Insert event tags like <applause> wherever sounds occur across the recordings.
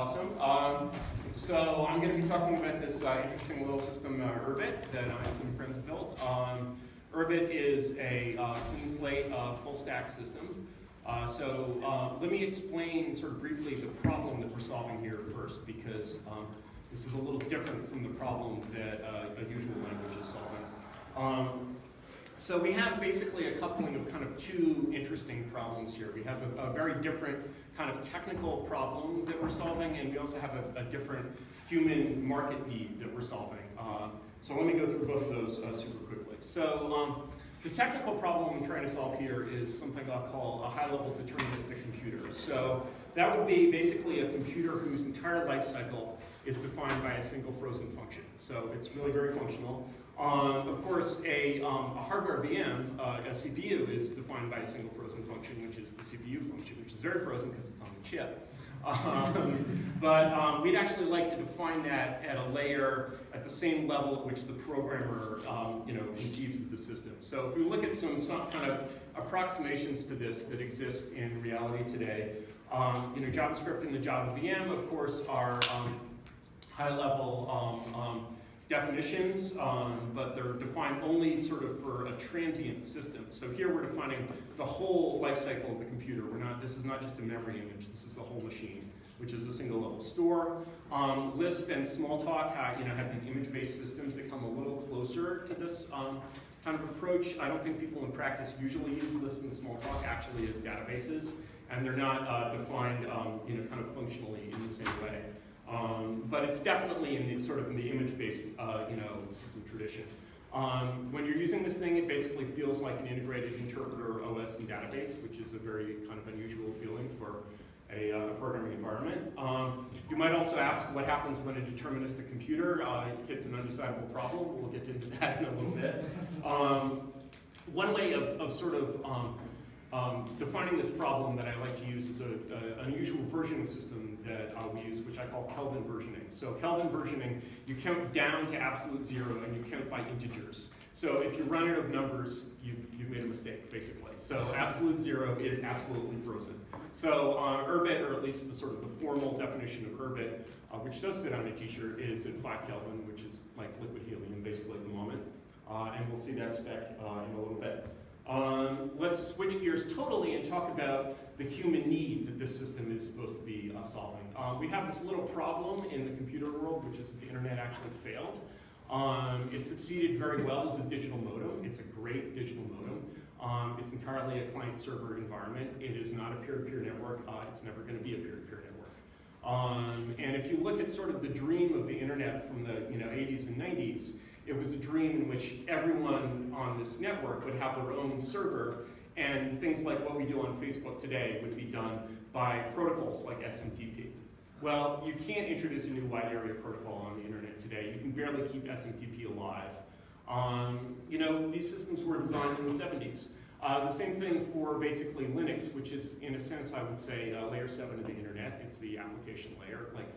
Awesome. Um, so I'm going to be talking about this uh, interesting little system, uh, Urbit, that I and some friends built. Um, Urbit is a uh, clean slate uh, full stack system. Uh, so uh, let me explain sort of briefly the problem that we're solving here first, because um, this is a little different from the problem that a usual language is solving. Um, so we have basically a coupling of kind of two interesting problems here. We have a, a very different kind of technical problem that we're solving, and we also have a, a different human market need that we're solving. Uh, so let me go through both of those uh, super quickly. So um, the technical problem I'm trying to solve here is something I'll call a high-level deterministic computer. So that would be basically a computer whose entire life cycle is defined by a single frozen function. So it's really very functional. Um, of course, a, um, a, hardware VM, uh, a CPU, is defined by a single frozen function, which is the CPU function, which is very frozen because it's on the chip. Um, <laughs> but um, we'd actually like to define that at a layer at the same level at which the programmer um, you know, conceives of the system. So if we look at some, some kind of approximations to this that exist in reality today, um, you know, JavaScript and the Java VM, of course, are high-level definitions, um, but they're defined only sort of for a transient system. So here we're defining the whole life cycle of the computer. We're not, this is not just a memory image, this is the whole machine, which is a single level store. Um, Lisp and Smalltalk have, you know, have these image-based systems that come a little closer to this um, kind of approach. I don't think people in practice usually use Lisp and Smalltalk actually as databases, and they're not uh, defined, um, you know, kind of functionally in the same way. Um, but it's definitely in the sort of in the image-based, uh, you know, tradition. Um, when you're using this thing, it basically feels like an integrated interpreter OS and database, which is a very kind of unusual feeling for a uh, programming environment. Um, you might also ask what happens when a deterministic computer uh, hits an undecidable problem. We'll get into <laughs> that in a little bit. Um, one way of, of sort of um, defining this problem that I like to use is an unusual versioning system that uh, we use, which I call Kelvin versioning. So Kelvin versioning, you count down to absolute zero and you count by integers. So if you run out of numbers, you've, you've made a mistake, basically. So absolute zero is absolutely frozen. So uh, Urbit, or at least the sort of the formal definition of Urbit, uh, which does fit on a t-shirt, is at 5 Kelvin, which is like liquid helium, basically, at the moment. Uh, and we'll see that spec uh, in a little bit. Um, let's switch gears totally and talk about the human need that this system is supposed to be uh, solving. Uh, we have this little problem in the computer world, which is the internet actually failed. Um, it succeeded very well as a digital modem. It's a great digital modem. Um, it's entirely a client-server environment. It is not a peer-to-peer -peer network. Uh, it's never going to be a peer-to-peer -peer network. Um, and if you look at sort of the dream of the internet from the you know 80s and 90s, it was a dream in which everyone on this network would have their own server, and things like what we do on Facebook today would be done by protocols like SMTP. Well, you can't introduce a new wide area protocol on the internet today. You can barely keep SMTP alive. Um, you know, these systems were designed in the 70s. Uh, the same thing for basically Linux, which is, in a sense, I would say, uh, layer 7 of the internet. It's the application layer. Like,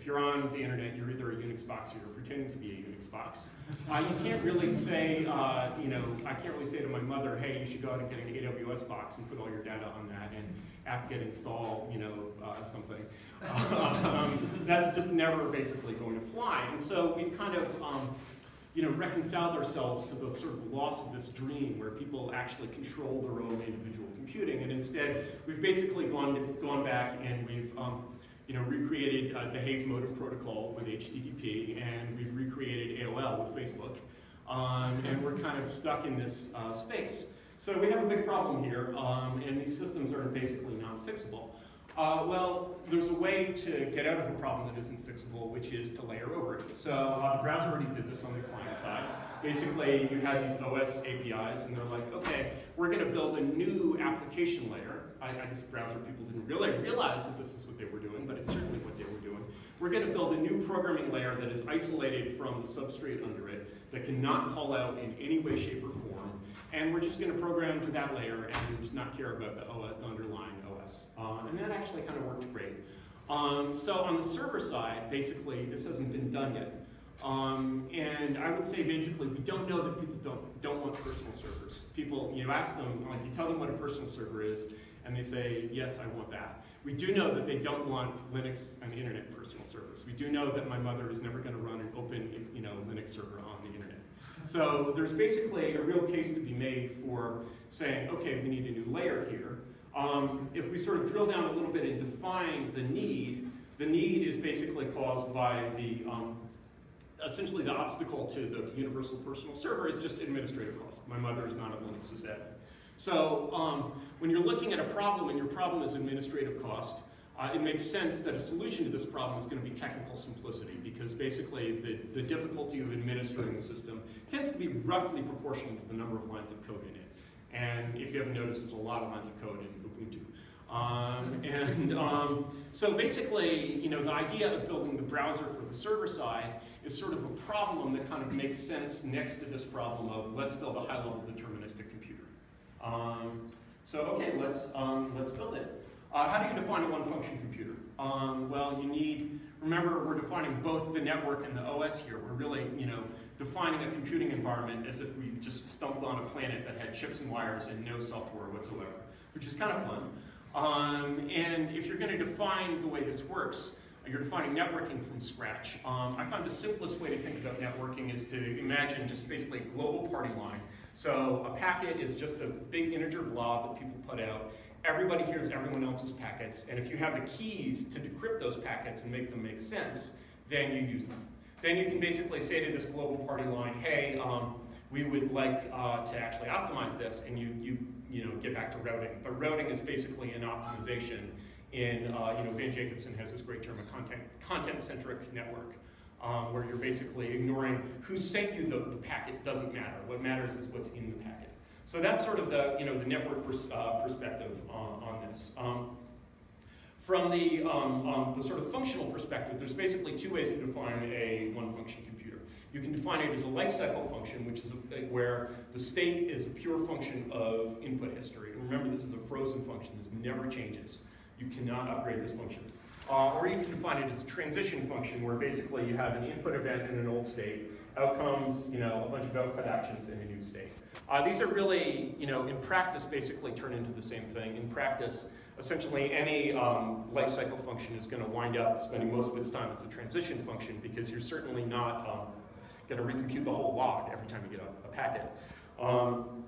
if you're on the internet, you're either a Unix box or you're pretending to be a Unix box. Uh, you can't really say, uh, you know, I can't really say to my mother, hey, you should go out and get an AWS box and put all your data on that and apt-get install, you know, uh, something. <laughs> um, that's just never basically going to fly. And so we've kind of, um, you know, reconciled ourselves to the sort of loss of this dream where people actually control their own individual computing. And instead, we've basically gone, gone back and we've um, you know, recreated uh, the Hayes modem protocol with HTTP, and we've recreated AOL with Facebook. Um, and we're kind of stuck in this uh, space. So we have a big problem here, um, and these systems are basically not fixable. Uh, well, there's a way to get out of a problem that isn't fixable, which is to layer over it. So uh, the browser already did this on the client side. Basically, you had these OS APIs, and they're like, okay, we're going to build a new application layer. I, I guess browser people didn't really realize that this is what they were doing, but it's certainly what they were doing. We're going to build a new programming layer that is isolated from the substrate under it, that cannot call out in any way, shape, or form, and we're just going to program to that layer and not care about the, OS, the underlying OS. Uh, and that actually kind of worked great. Um, so on the server side, basically, this hasn't been done yet. Um, and I would say basically we don't know that people don't, don't want personal servers. People, you ask them, like you tell them what a personal server is, and they say, yes, I want that. We do know that they don't want Linux and the internet personal servers. We do know that my mother is never going to run an open you know, Linux server on the internet. So there's basically a real case to be made for saying, okay, we need a new layer here. Um, if we sort of drill down a little bit and define the need, the need is basically caused by the, um, essentially the obstacle to the universal personal server is just administrative cost. My mother is not a Linux sysadmin. So um, when you're looking at a problem and your problem is administrative cost, uh, it makes sense that a solution to this problem is going to be technical simplicity because basically the, the difficulty of administering the system tends to be roughly proportional to the number of lines of code in it. And if you haven't noticed, there's a lot of lines of code in Ubuntu. Um, and um, so basically, you know, the idea of building the browser for the server side is sort of a problem that kind of makes sense next to this problem of let's build a high-level deterministic computer. Um, so okay, let's, um, let's build it. Uh, how do you define a one-function computer? Um, well, you need, remember, we're defining both the network and the OS here. We're really, you know, defining a computing environment as if we just stumbled on a planet that had chips and wires and no software whatsoever, which is kind of fun. Um, and if you're going to define the way this works, you're defining networking from scratch. Um, I find the simplest way to think about networking is to imagine just basically a global party line. So a packet is just a big integer blob that people put out, everybody hears everyone else's packets, and if you have the keys to decrypt those packets and make them make sense, then you use them. Then you can basically say to this global party line, hey, um, we would like uh, to actually optimize this, and you, you, you know, get back to routing. But routing is basically an optimization in, uh, you know, Van Jacobson has this great term of content, content-centric network, um, where you're basically ignoring who sent you the, the packet doesn't matter. What matters is what's in the packet. So that's sort of the, you know, the network pers uh, perspective on, on this. Um, from the, um, um, the sort of functional perspective, there's basically two ways to define a one-function computer. You can define it as a lifecycle function, which is a, where the state is a pure function of input history. And remember, this is a frozen function. This never changes. You cannot upgrade this function. Uh, or you can define it as a transition function, where basically you have an input event in an old state, outcomes, you know, a bunch of output actions in a new state. Uh, these are really, you know, in practice basically turn into the same thing. In practice, essentially any um, life cycle function is going to wind up spending most of its time as a transition function because you're certainly not um, going to recompute the whole log every time you get a, a packet. Um,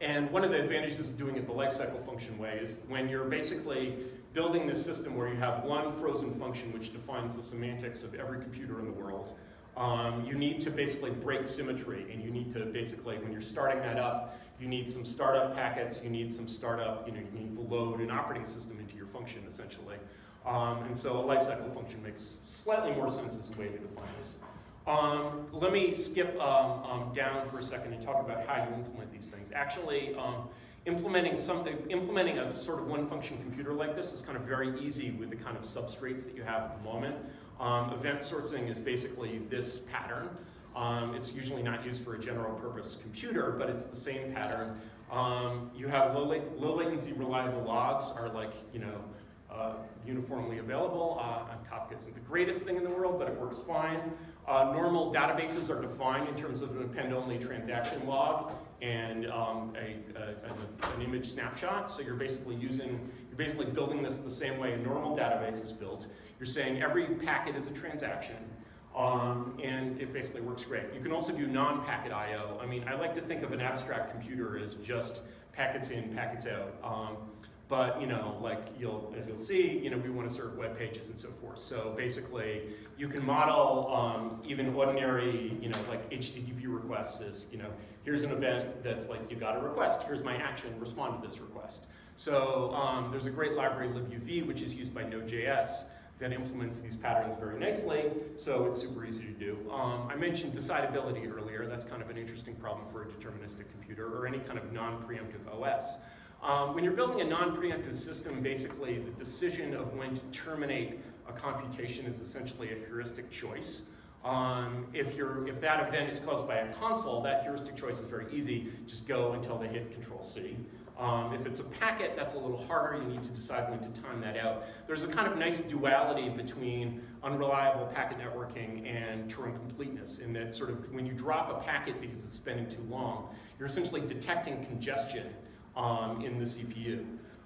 and one of the advantages of doing it the life cycle function way is when you're basically building this system where you have one frozen function which defines the semantics of every computer in the world, um, you need to basically break symmetry, and you need to basically, when you're starting that up, you need some startup packets, you need some startup, you know, you need to load an operating system into your function, essentially. Um, and so a lifecycle function makes slightly more sense as a way to define this. Um, let me skip um, um, down for a second and talk about how you implement these things. Actually, um, implementing something, implementing a sort of one-function computer like this is kind of very easy with the kind of substrates that you have at the moment. Um, event sourcing is basically this pattern. Um, it's usually not used for a general purpose computer, but it's the same pattern. Um, you have low, la low, latency reliable logs are like, you know, uh, uniformly available. Uh, Kafka isn't the greatest thing in the world, but it works fine. Uh, normal databases are defined in terms of an append-only transaction log and um, a, a, an image snapshot. So you're basically using, you're basically building this the same way a normal database is built. You're saying every packet is a transaction, um, and it basically works great. You can also do non-packet I.O. I mean, I like to think of an abstract computer as just packets in, packets out. Um, but you know, like you'll, as you'll see, you know, we want to serve web pages and so forth. So basically, you can model um, even ordinary, you know, like HTTP requests as, you know, here's an event that's like you got a request. Here's my action. Respond to this request. So um, there's a great library libuv, which is used by Node.js that implements these patterns very nicely, so it's super easy to do. Um, I mentioned decidability earlier. That's kind of an interesting problem for a deterministic computer or any kind of non-preemptive OS. Um, when you're building a non-preemptive system, basically the decision of when to terminate a computation is essentially a heuristic choice. Um, if, if that event is caused by a console, that heuristic choice is very easy. Just go until they hit Control C. Um, if it's a packet, that's a little harder. You need to decide when to time that out. There's a kind of nice duality between unreliable packet networking and Turing completeness in that sort of when you drop a packet because it's spending too long, you're essentially detecting congestion um, in the CPU.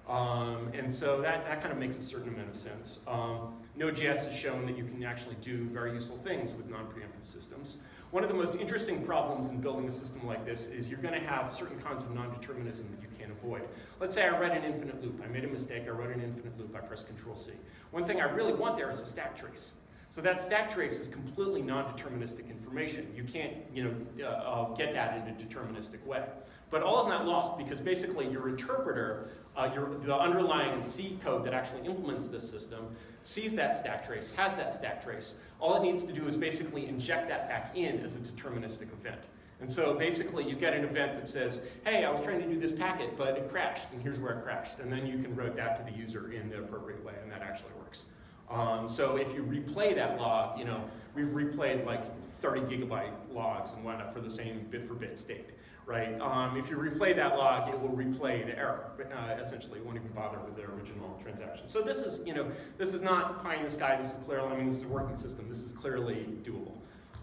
Um, and so that, that kind of makes a certain amount of sense. Um, Node.js has shown that you can actually do very useful things with non-preemptive systems. One of the most interesting problems in building a system like this is you're going to have certain kinds of non-determinism that you can't avoid. Let's say I write an infinite loop. I made a mistake. I wrote an infinite loop. I press Control C. One thing I really want there is a stack trace. So that stack trace is completely non-deterministic information. You can't, you know, uh, uh, get that in a deterministic way. But all is not lost because basically your interpreter, uh, your, the underlying C code that actually implements this system, sees that stack trace, has that stack trace. All it needs to do is basically inject that back in as a deterministic event. And so basically you get an event that says, hey, I was trying to do this packet, but it crashed, and here's where it crashed. And then you can route that to the user in the appropriate way, and that actually works. Um, so if you replay that log, you know, we've replayed like 30 gigabyte logs and whatnot for the same bit for bit state right? Um, if you replay that log, it will replay the error, uh, essentially. It won't even bother with the original transaction. So this is, you know, this is not pie in the sky. This is clearly, I mean, this is a working system. This is clearly doable.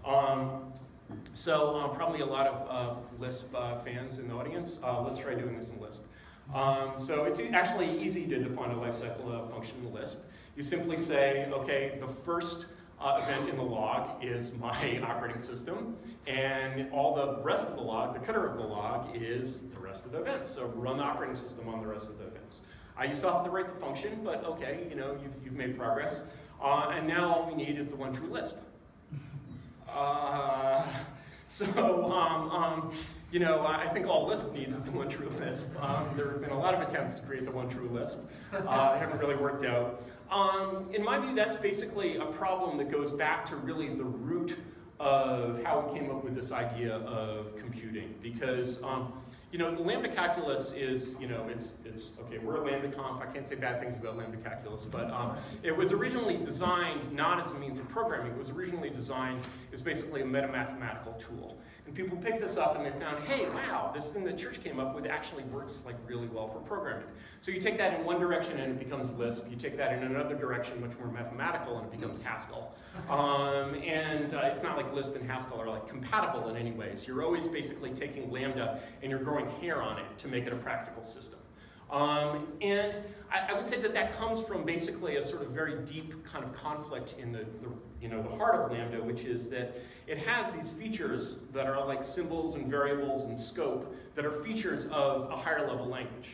Um, so um, probably a lot of uh, Lisp uh, fans in the audience. Uh, let's try doing this in Lisp. Um, so it's actually easy to define a lifecycle function in Lisp. You simply say, okay, the first uh, event in the log is my <laughs> operating system, and all the rest of the log, the cdr of the log, is the rest of the events. So run the operating system on the rest of the events. I uh, still have to write the function, but okay, you know, you've, you've made progress. Uh, and now all we need is the one true Lisp. <laughs> Uh, <laughs> so, um, um, you know, I think all Lisp needs is the one true Lisp. Um, there have been a lot of attempts to create the one true Lisp. Uh, they haven't really worked out. Um, in my view, that's basically a problem that goes back to really the root of how we came up with this idea of computing. Because, um, you know, lambda calculus is, you know, it's, it's okay, we're a LambdaConf. I can't say bad things about lambda calculus, but um, it was originally designed not as a means of programming. It was originally designed as basically a metamathematical tool. And people picked this up and they found, hey, wow, this thing the Church came up with actually works like really well for programming. So you take that in one direction and it becomes Lisp. You take that in another direction, much more mathematical, and it becomes Haskell. <laughs> Um, and uh, it's not like Lisp and Haskell are like compatible in any ways. You're always basically taking Lambda and you're growing hair on it to make it a practical system. Um, and I, I, would say that that comes from basically a sort of very deep kind of conflict in the, the, you know, the heart of Lambda, which is that it has these features that are like symbols and variables and scope that are features of a higher level language.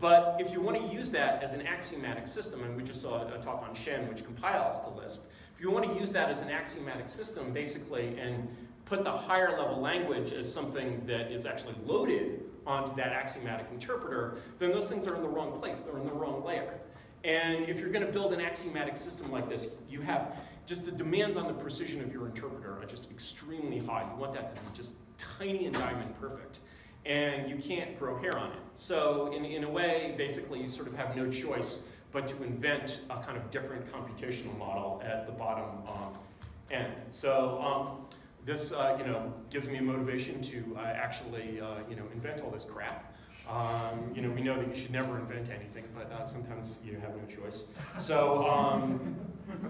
But if you want to use that as an axiomatic system, and we just saw a talk on Shen, which compiles to Lisp, if you want to use that as an axiomatic system, basically, and put the higher level language as something that is actually loaded onto that axiomatic interpreter, then those things are in the wrong place. They're in the wrong layer. And if you're going to build an axiomatic system like this, you have just the demands on the precision of your interpreter are just extremely high. You want that to be just tiny and diamond perfect. And you can't grow hair on it. So in, in a way, basically, you sort of have no choice but to invent a kind of different computational model at the bottom um, end. So um, this, uh, you know, gives me a motivation to uh, actually, uh, you know, invent all this crap. Um, you know, we know that you should never invent anything, but uh, sometimes you have no choice. So um,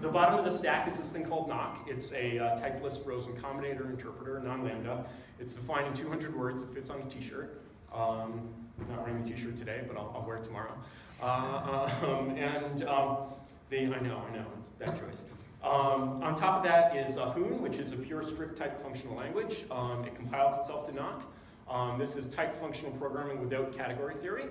the bottom of the stack is this thing called Nock. It's a uh, typeless Rosen combinator interpreter, non-lambda. It's defined in 200 words. It fits on a t-shirt. Um, I'm not wearing the t-shirt today, but I'll, I'll, wear it tomorrow. Uh, <laughs> um, and um, the, I know, I know, it's a bad choice. Um, on top of that is Hoon, which is a pure strict type functional language. Um, it compiles itself to Nock. Um, this is type functional programming without category theory.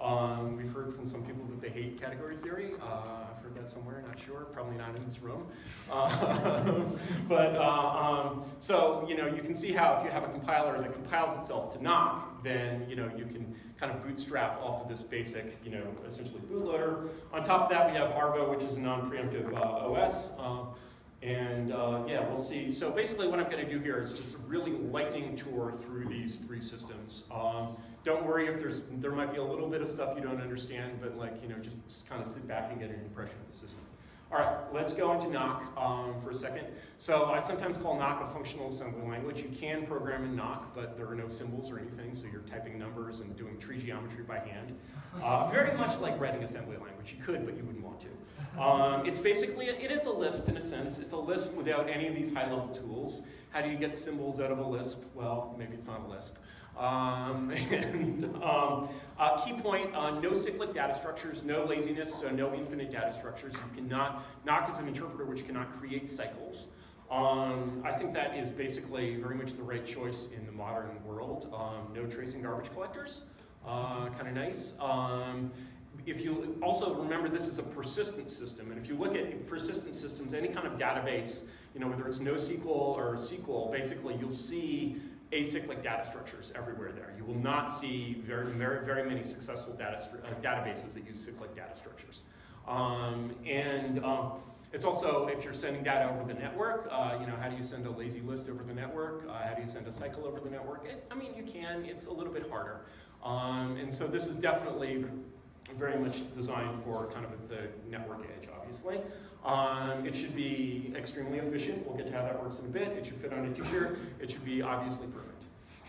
Um, we've heard from some people that they hate category theory. Uh, I've heard that somewhere, not sure, probably not in this room. <laughs> Uh, but uh, um, so, you know, you can see how if you have a compiler that compiles itself to Nock, then, you know, you can kind of bootstrap off of this basic, you know, essentially bootloader. On top of that, we have Arvo, which is a non-preemptive uh, OS. Uh, and uh, yeah, we'll see. So basically what I'm going to do here is just a really lightning tour through these three systems. Um, don't worry if there's there might be a little bit of stuff you don't understand, but like, you know, just, kind of sit back and get an impression of the system. All right, let's go into Nock um, for a second. So I sometimes call Nock a functional assembly language. You can program in Nock, but there are no symbols or anything, so you're typing numbers and doing tree geometry by hand. Uh, very much like writing assembly language. You could, but you wouldn't want to. Um, it's basically, it is a Lisp in a sense. It's a Lisp without any of these high-level tools. How do you get symbols out of a Lisp? Well, maybe it's not a Lisp. Um, <laughs> and um, key point, uh, no cyclic data structures, no laziness, so no infinite data structures. You cannot, Nock is an interpreter which cannot create cycles. Um, I think that is basically very much the right choice in the modern world. Um, no tracing garbage collectors, uh, kind of nice. Um, if you also remember this is a persistent system, and if you look at persistent systems, any kind of database, you know, whether it's NoSQL or SQL, basically you'll see acyclic data structures everywhere there. You will not see very, very, very many successful data, uh, databases that use cyclic data structures. Um, and um, it's also, if you're sending data over the network, uh, you know, how do you send a lazy list over the network? Uh, how do you send a cycle over the network? It, I mean, you can, it's a little bit harder. Um, and so this is definitely very much designed for kind of the network edge, obviously. Um, it should be extremely efficient. We'll get to how that works in a bit. It should fit on a t-shirt. It should be obviously perfect.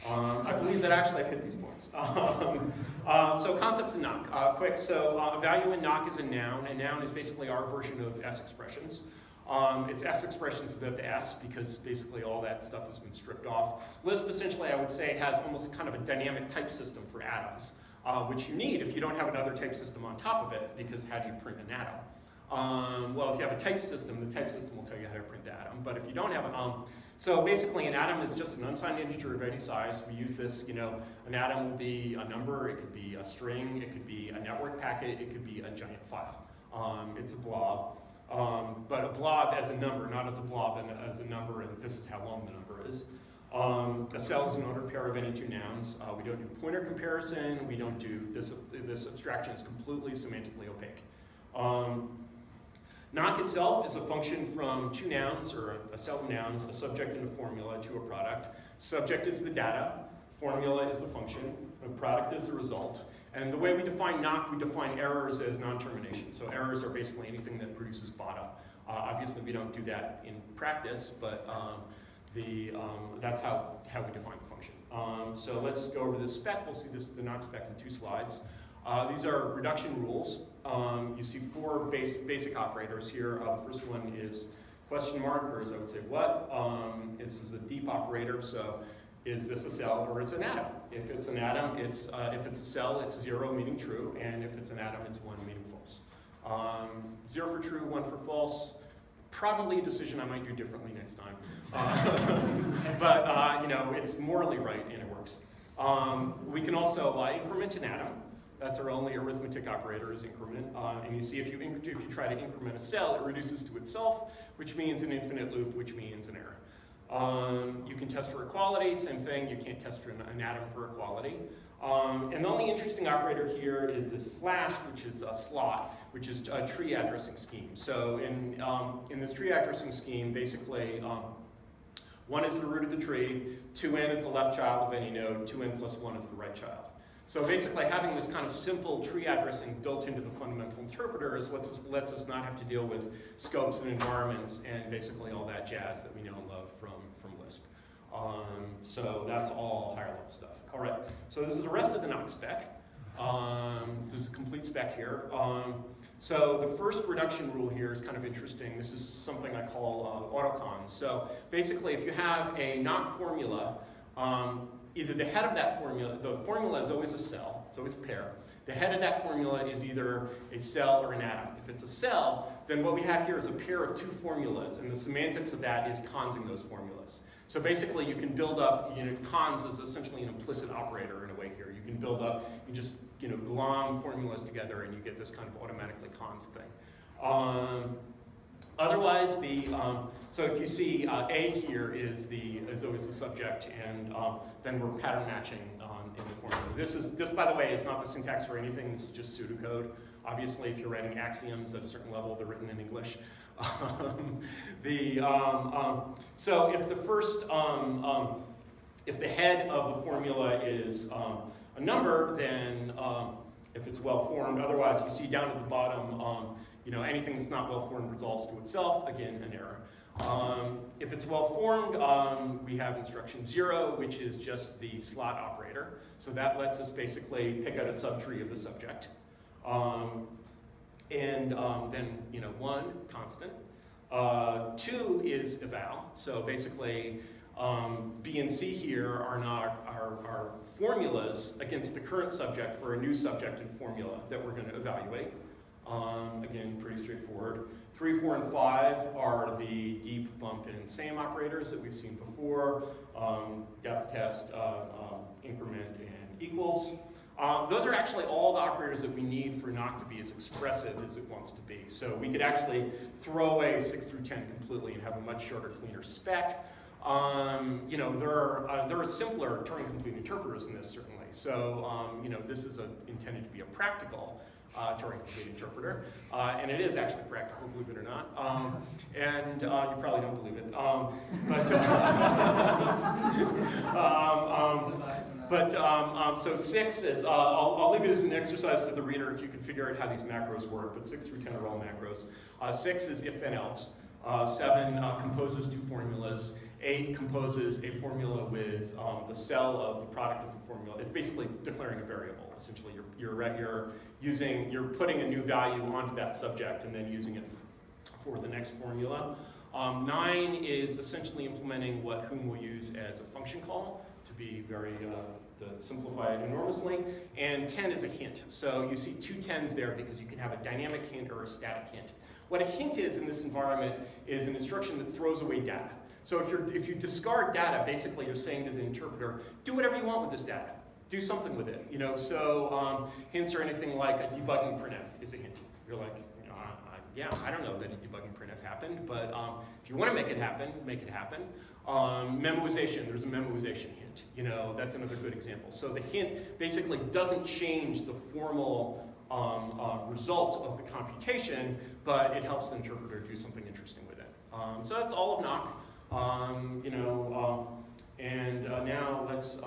Um, I believe that actually I've hit these points. <laughs> Um, uh, so concepts in Nock, uh, quick. So uh, value in Nock is a noun. A noun is basically our version of S expressions. Um, it's S expressions without the S because basically all that stuff has been stripped off. Lisp essentially, I would say, has almost kind of a dynamic type system for atoms, uh, which you need if you don't have another type system on top of it, because how do you print an atom? Um, well, if you have a type system, the type system will tell you how to print the atom. But if you don't have an, um, so basically an atom is just an unsigned integer of any size. We use this, you know, an atom will be a number, it could be a string, it could be a network packet, it could be a giant file. Um, it's a blob. Um, but a blob as a number, not as a blob and as a number, and this is how long the number is. Um, a cell is an ordered pair of any two nouns. Uh, we don't do pointer comparison. We don't do this. This abstraction is completely semantically opaque. Um, Nock itself is a function from two nouns, or a, set of nouns, a subject and a formula to a product. Subject is the data, formula is the function, the product is the result. And the way we define Nock, we define errors as non-termination. So errors are basically anything that produces bottom. Uh, obviously, we don't do that in practice, but um, the, um, that's how, how we define the function. Um, so let's go over the spec. We'll see this the Nock spec in two slides. Uh, these are reduction rules. Um, you see four base, basic operators here. Uh, the first one is question mark, or as I would say, what? Um, this is a deep operator, so is this a cell or it's an atom? If it's an atom, it's, uh, if it's a cell, it's zero meaning true, and if it's an atom, it's one meaning false. Um, zero for true, one for false, probably a decision I might do differently next time. Uh, <laughs> but, uh, you know, it's morally right and it works. Um, we can also uh, increment an atom. That's our only arithmetic operator is increment. Uh, and you see if you, if you try to increment a cell, it reduces to itself, which means an infinite loop, which means an error. Um, you can test for equality, same thing, you can't test for an, an atom for equality. Um, and the only interesting operator here is this slash, which is a slot, which is a tree addressing scheme. So in, um, in this tree addressing scheme, basically, um, one is the root of the tree, 2n is the left child of any node, 2n plus 1 is the right child. So basically having this kind of simple tree addressing built into the fundamental interpreter is what lets us not have to deal with scopes and environments and basically all that jazz that we know and love from, from Lisp. Um, so that's all higher level stuff. All right, so this is the rest of the Nock spec. Um, this is a complete spec here. Um, so the first reduction rule here is kind of interesting. This is something I call uh, autocons. So basically if you have a Nock formula, um, either the head of that formula, the formula is always a cell, it's always a pair. The head of that formula is either a cell or an atom. If it's a cell, then what we have here is a pair of two formulas, and the semantics of that is consing those formulas. So basically, you can build up, you know, cons is essentially an implicit operator in a way here. You can build up, you just, you know, glom formulas together and you get this kind of automatically cons thing. Um, otherwise, the, um, so if you see uh, A here is the is always the subject, and um, then we're pattern matching um, in the formula. This is this, by the way, is not the syntax for anything. This is just pseudocode. Obviously, if you're writing axioms at a certain level, they're written in English. <laughs> Um, the um, um, so if the first if the head of the formula is a number, then if it's well formed. Otherwise, you see down at the bottom, you know, anything that's not well formed resolves to itself. Again, an error. Um, if it's well formed, um, we have instruction zero, which is just the slot operator. So that lets us basically pick out a subtree of the subject. Um, and um, then, you know, one, constant. Uh, two is eval. So basically, Um, B and C here are not are, are formulas against the current subject for a new subject and formula that we're going to evaluate. Um, again, pretty straightforward. Three, four, and five are the deep, bump, and SAME operators that we've seen before. Um, depth test, uh, um, increment, and equals. Um, those are actually all the operators that we need for Nock to be as expressive as it wants to be. So we could actually throw away 6 through 10 completely and have a much shorter, cleaner spec. Um, you know, there are, uh, there are simpler Turing-complete interpreters in this, certainly. So, um, you know, this is a, intended to be a practical uh, Turing-complete interpreter. Uh, and it is actually practical, believe it or not. Um, and uh, you probably don't believe it. Um, but, <laughs> um, um, but um, um, so six is, uh, I'll, I'll, leave it as an exercise to the reader if you can figure out how these macros work, but six through 10 are all macros. Uh, six is if then else. Uh, seven composes two formulas. Eight composes a formula with the cell of the product of formula. It's basically declaring a variable, essentially. You're, you're, you're using, you're putting a new value onto that subject and then using it for the next formula. Um, nine is essentially implementing what Hoon will use as a function call to be very, uh, simplify it enormously. And 10 is a hint. So you see two tens there because you can have a dynamic hint or a static hint. What a hint is in this environment is an instruction that throws away data. So if, you're, if you discard data, basically you're saying to the interpreter, do whatever you want with this data do something with it. You know, so um, hints are anything like a debugging printf is a hint. You're like, I, yeah, I don't know that a debugging printf happened, but um, if you want to make it happen, make it happen. Um, memoization, there's a memoization hint. You know, that's another good example. So the hint basically doesn't change the formal um, uh, result of the computation, but it helps the interpreter do something interesting with it. Um, so that's all of Nock. Um, you know, and uh, now let's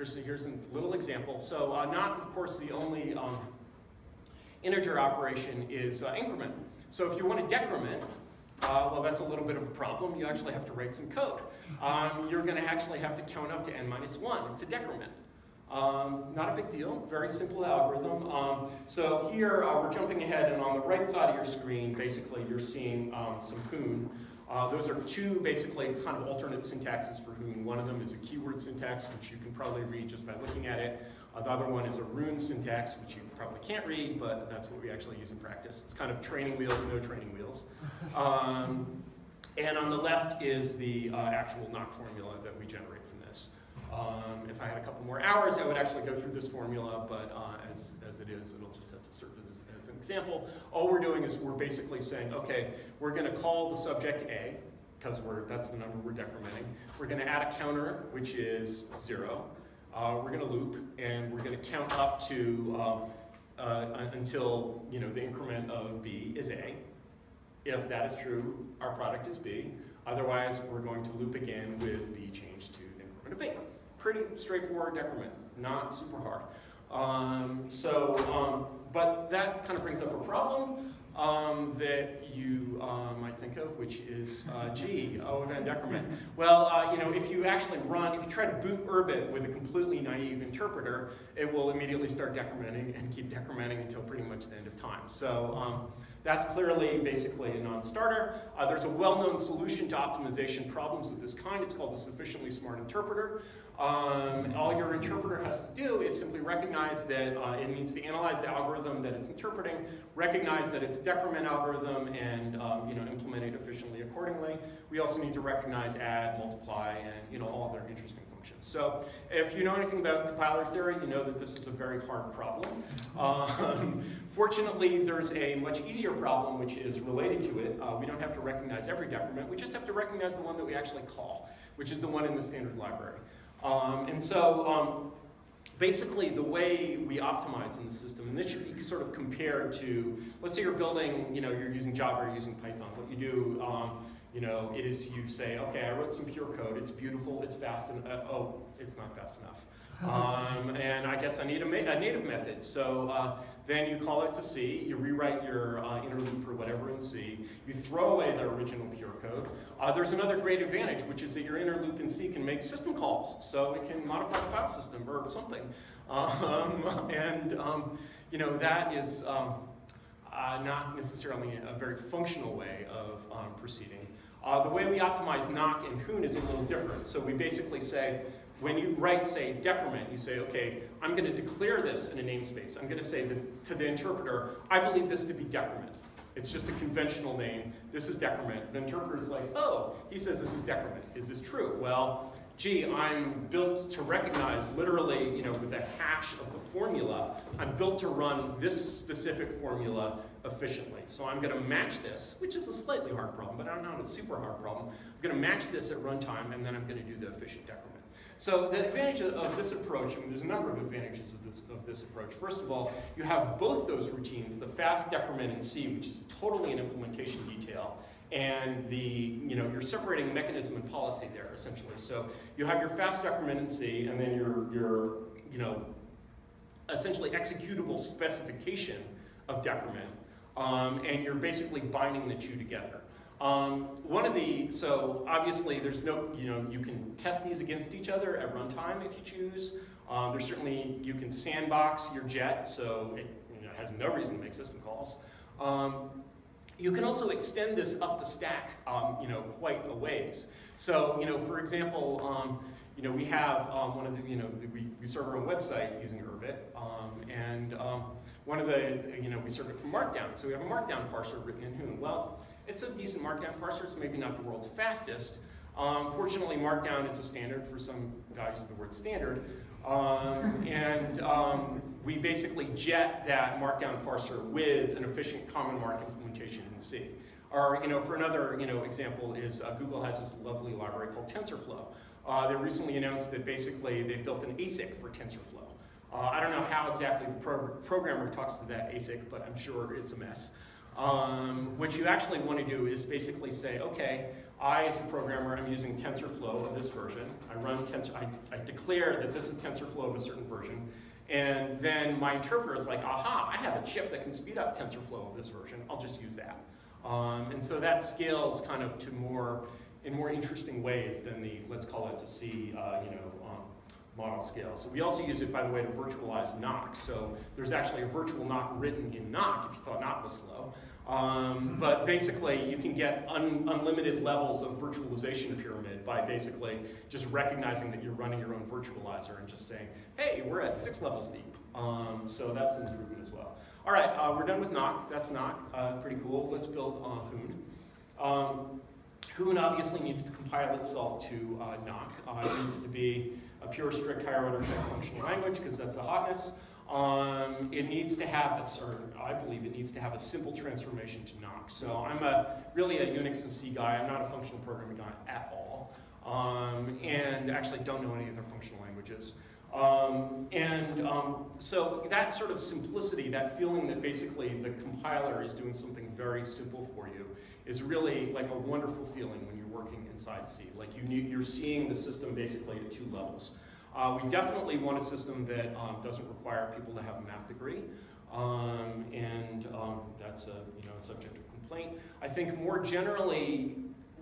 Here's, here's a little example. So uh, Nock, of course, the only um, integer operation is uh, increment. So if you want to decrement, uh, well, that's a little bit of a problem. You actually have to write some code. Um, you're going to actually have to count up to n minus 1 to decrement. Um, not a big deal, very simple algorithm. Um, so here uh, we're jumping ahead and on the right side of your screen, basically you're seeing um, some Hoon. Uh, those are two basically kind of alternate syntaxes for Hoon. One of them is a keyword syntax, which you can probably read just by looking at it. Uh, the other one is a rune syntax, which you probably can't read, but that's what we actually use in practice. It's kind of training wheels, no training wheels. <laughs> Um, and on the left is the uh, actual Nock formula that we generate from this. Um, if I had a couple more hours, I would actually go through this formula, but uh, as, as it is, it'll just have to serve as, as an example. All we're doing is we're basically saying, okay, we're going to call the subject A, because we're that's the number we're decrementing. We're going to add a counter, which is 0. Uh, we're going to loop, and we're going to count up to um, uh, until you know the increment of b is a. If that is true, our product is b. Otherwise, we're going to loop again with b changed to the increment of b. Pretty straightforward decrement, not super hard. Um, so, um, but that kind of brings up a problem um, that you uh, might think of, which is uh, G, O of n decrement. <laughs> Well, uh, you know, if you actually run, if you try to boot Urbit with a completely naive interpreter, it will immediately start decrementing and keep decrementing until pretty much the end of time. So um, that's clearly basically a non-starter. Uh, there's a well-known solution to optimization problems of this kind. It's called the sufficiently smart interpreter. Um, all your interpreter has to do is simply recognize that uh, it needs to analyze the algorithm that it's interpreting, recognize that it's decrement algorithm, and um, you know implement it efficiently accordingly. We also need to recognize add, multiply, and you know all other interesting functions. So if you know anything about compiler theory, you know that this is a very hard problem. Um, <laughs> fortunately, there's a much easier problem which is related to it. Uh, we don't have to recognize every decrement. We just have to recognize the one that we actually call, which is the one in the standard library. Um, and so um, basically the way we optimize in the system, and this you sort of compare to, let's say you're building, you know, you're using Java or using Python. What you do, um, you know, is you say, okay, I wrote some pure code. It's beautiful. It's fast. And uh, oh, it's not fast enough. Um, and I guess I need a, a native method. So uh, then you call it to C, you rewrite your uh, inner loop or whatever in C, you throw away the original pure code. Uh, there's another great advantage, which is that your inner loop in C can make system calls, so it can modify the file system or something. <laughs> Um, and um, you know that is um, uh, not necessarily a very functional way of um, proceeding. Uh, the way we optimize Nock and Hoon is a little different. So we basically say, when you write, say, decrement, you say, okay, I'm going to declare this in a namespace. I'm going to say to the interpreter, I believe this to be decrement. It's just a conventional name. This is decrement. The interpreter is like, oh, he says this is decrement. Is this true? Well, gee, I'm built to recognize literally, you know, with the hash of the formula, I'm built to run this specific formula efficiently. So I'm going to match this, which is a slightly hard problem, but I'm not a super hard problem. I'm going to match this at runtime, and then I'm going to do the efficient decrement. So the advantage of this approach, I mean, there's a number of advantages of this, of this approach. First of all, you have both those routines, the fast decrement in C, which is totally an implementation detail, and the, you know, you're separating mechanism and policy there, essentially. So you have your fast decrement in C, and then your, your you know, essentially executable specification of decrement, um, and you're basically binding the two together. Um, one of the, so obviously there's no, you know, you can test these against each other at runtime if you choose. Um, there's certainly, you can sandbox your jet, so it you know, has no reason to make system calls. Um, you can also extend this up the stack, um, you know, quite a ways. So, you know, for example, um, you know, we have um, one of the, you know, we, we serve our own website using Urbit, and one of the, you know, we serve it from Markdown. So we have a Markdown parser written in Hoon. Well, it's a decent Markdown parser. It's maybe not the world's fastest. Um, fortunately, Markdown is a standard for some guys use the word standard. Um, <laughs> and um, we basically jet that Markdown parser with an efficient CommonMark implementation in C. Or, you know, for another, you know, example is uh, Google has this lovely library called TensorFlow. Uh, they recently announced that basically they built an ASIC for TensorFlow. Uh, I don't know how exactly the pro programmer talks to that ASIC, but I'm sure it's a mess. Um, what you actually want to do is basically say, okay, I as a programmer, I'm using TensorFlow of this version. I run Tensor, I, I declare that this is TensorFlow of a certain version. And then my interpreter is like, aha, I have a chip that can speed up TensorFlow of this version. I'll just use that. Um, and so that scales kind of to more, in more interesting ways than the, let's call it to see, uh, you know, um, model scale. So we also use it, by the way, to virtualize Nock. So there's actually a virtual Nock written in Nock if you thought Nock was slow. Um, but basically, you can get un unlimited levels of virtualization pyramid by basically just recognizing that you're running your own virtualizer and just saying, hey, we're at six levels deep. Um, so that's an improvement as well. All right, uh, we're done with Nock. That's Nock. Uh, pretty cool. Let's build uh, Hoon. Um, Hoon obviously needs to compile itself to uh, Nock. Uh, it needs to be a pure strict higher order type functional language because that's the hotness. Um, it needs to have a, certain, I believe it needs to have a simple transformation to Nock. So I'm a really a Unix and C guy. I'm not a functional programming guy at all, um, and actually don't know any other functional languages. Um, and um, so that sort of simplicity, that feeling that basically the compiler is doing something very simple for you, is really like a wonderful feeling when you're working inside C. Like you need, you're seeing the system basically at two levels. Uh, we definitely want a system that um, doesn't require people to have a math degree. Um, and um, that's a you know, subject of complaint. I think more generally,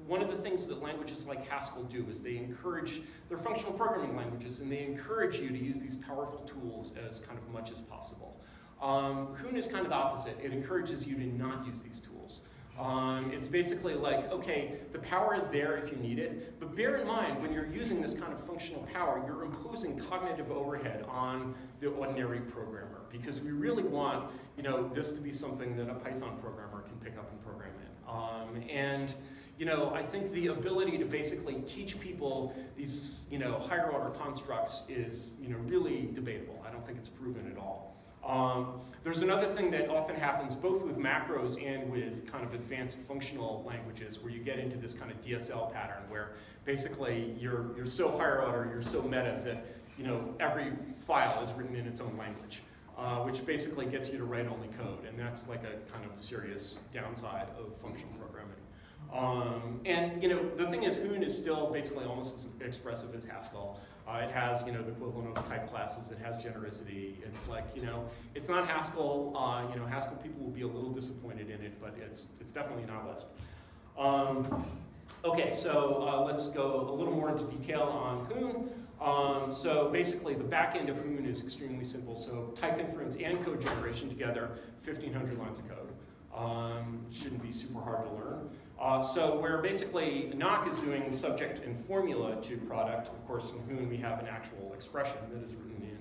one of the things that languages like Haskell do is they encourage, they're functional programming languages, and they encourage you to use these powerful tools as kind of much as possible. Um, Hoon is kind of the opposite. It encourages you to not use these tools. Um, it's basically like, okay, the power is there if you need it, but bear in mind, when you're using this kind of functional power, you're imposing cognitive overhead on the ordinary programmer, because we really want, you know, this to be something that a Python programmer can pick up and program in. Um, and, you know, I think the ability to basically teach people these, you know, higher order constructs is, you know, really debatable. I don't think it's proven at all. Um, there's another thing that often happens both with macros and with kind of advanced functional languages where you get into this kind of DSL pattern where basically you're, you're so higher order, you're so meta that you know, every file is written in its own language, uh, which basically gets you to write only code. And that's like a kind of serious downside of functional programming. Um, and you know, the thing is, Hoon is still basically almost as expressive as Haskell. Uh, it has, you know, the equivalent of type classes. It has genericity. It's like, you know, it's not Haskell. Uh, you know, Haskell people will be a little disappointed in it, but it's it's definitely not Lisp. Um, okay, so uh, let's go a little more into detail on Hoon. Um, so basically, the back end of Hoon is extremely simple. So type inference and code generation together, 1,500 lines of code. Um, shouldn't be super hard to learn. Uh, so where basically Nock is doing subject and formula to product, of course in Hoon we have an actual expression that is written in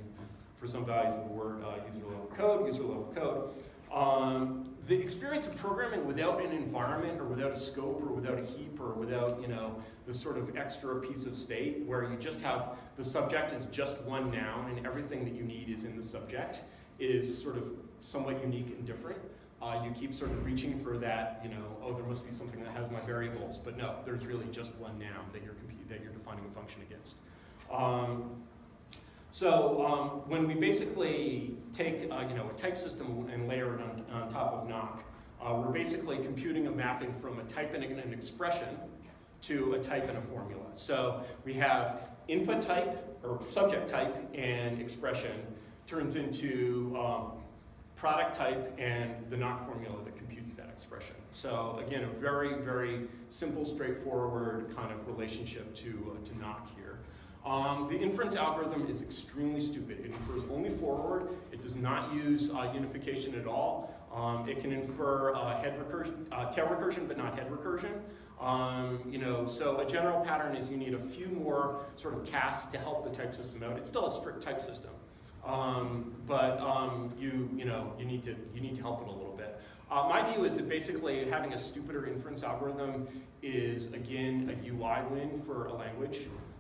for some values of the word uh, user level code, user level code. Um, the experience of programming without an environment or without a scope or without a heap or without, you know, this sort of extra piece of state where you just have the subject is just one noun and everything that you need is in the subject is sort of somewhat unique and different. Uh, you keep sort of reaching for that, you know, oh, there must be something that has my variables, but no, there's really just one noun that you're, that you're defining a function against. Um, so um, when we basically take uh, you know, a type system and layer it on, on top of Nock, uh, we're basically computing a mapping from a type and an expression to a type and a formula. So we have input type, or subject type, and expression turns into um, product type and the Nock formula that computes that expression. So again, a very, very simple, straightforward kind of relationship to, uh, to Nock here. Um, the inference algorithm is extremely stupid. It infers only forward. It does not use uh, unification at all. Um, it can infer uh, head recursion, uh, tail recursion, but not head recursion. Um, you know, so a general pattern is you need a few more sort of casts to help the type system out. It's still a strict type system, um, but um, you you know you need to you need to help it a little bit. Uh, my view is that basically having a stupider inference algorithm is again a UI win for a language.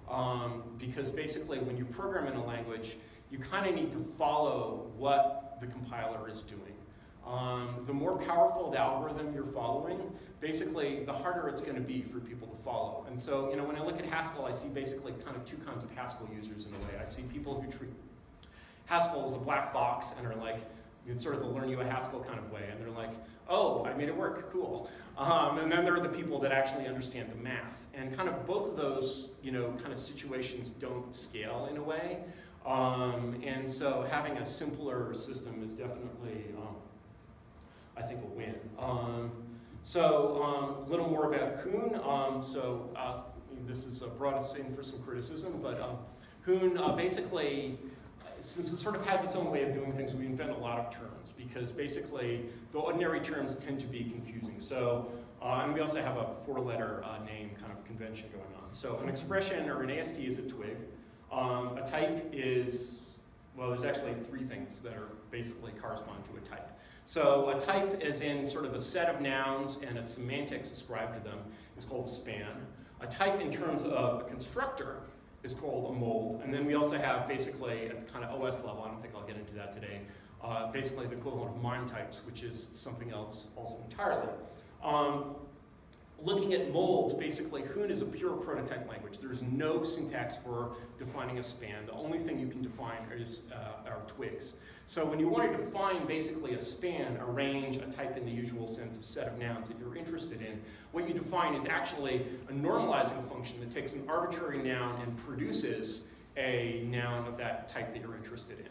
Um, because basically when you program in a language, you kind of need to follow what the compiler is doing. Um, the more powerful the algorithm you're following, basically the harder it's going to be for people to follow. And so, you know, when I look at Haskell, I see basically kind of two kinds of Haskell users in a way. I see people who treat Haskell is a black box and are like, it's sort of the learn you a Haskell kind of way, and they're like, oh, I made it work, cool. Um, and then there are the people that actually understand the math. And kind of both of those, you know, kind of situations don't scale in a way. Um, and so having a simpler system is definitely, um, I think, a win. Um, so a um, little more about Hoon. Um, so uh, this is uh, brought us in for some criticism, but Hoon uh, basically, since it sort of has its own way of doing things, we invent a lot of terms because basically the ordinary terms tend to be confusing. So, uh, and we also have a four-letter uh, name kind of convention going on. So an expression or an AST is a twig. Um, a type is, well, there's actually three things that are basically correspond to a type. So a type is in sort of a set of nouns and a semantics ascribed to them is called a span. A type in terms of a constructor is called a mold. And then we also have basically at the kind of OS level, I don't think I'll get into that today, uh, basically the equivalent of MIME types, which is something else also entirely. Um, looking at molds, basically, Hoon is a pure prototype language. There's no syntax for defining a span. The only thing you can define is uh, are twigs. So when you want to define basically a span, a range, a type in the usual sense, a set of nouns that you're interested in, what you define is actually a normalizing function that takes an arbitrary noun and produces a noun of that type that you're interested in.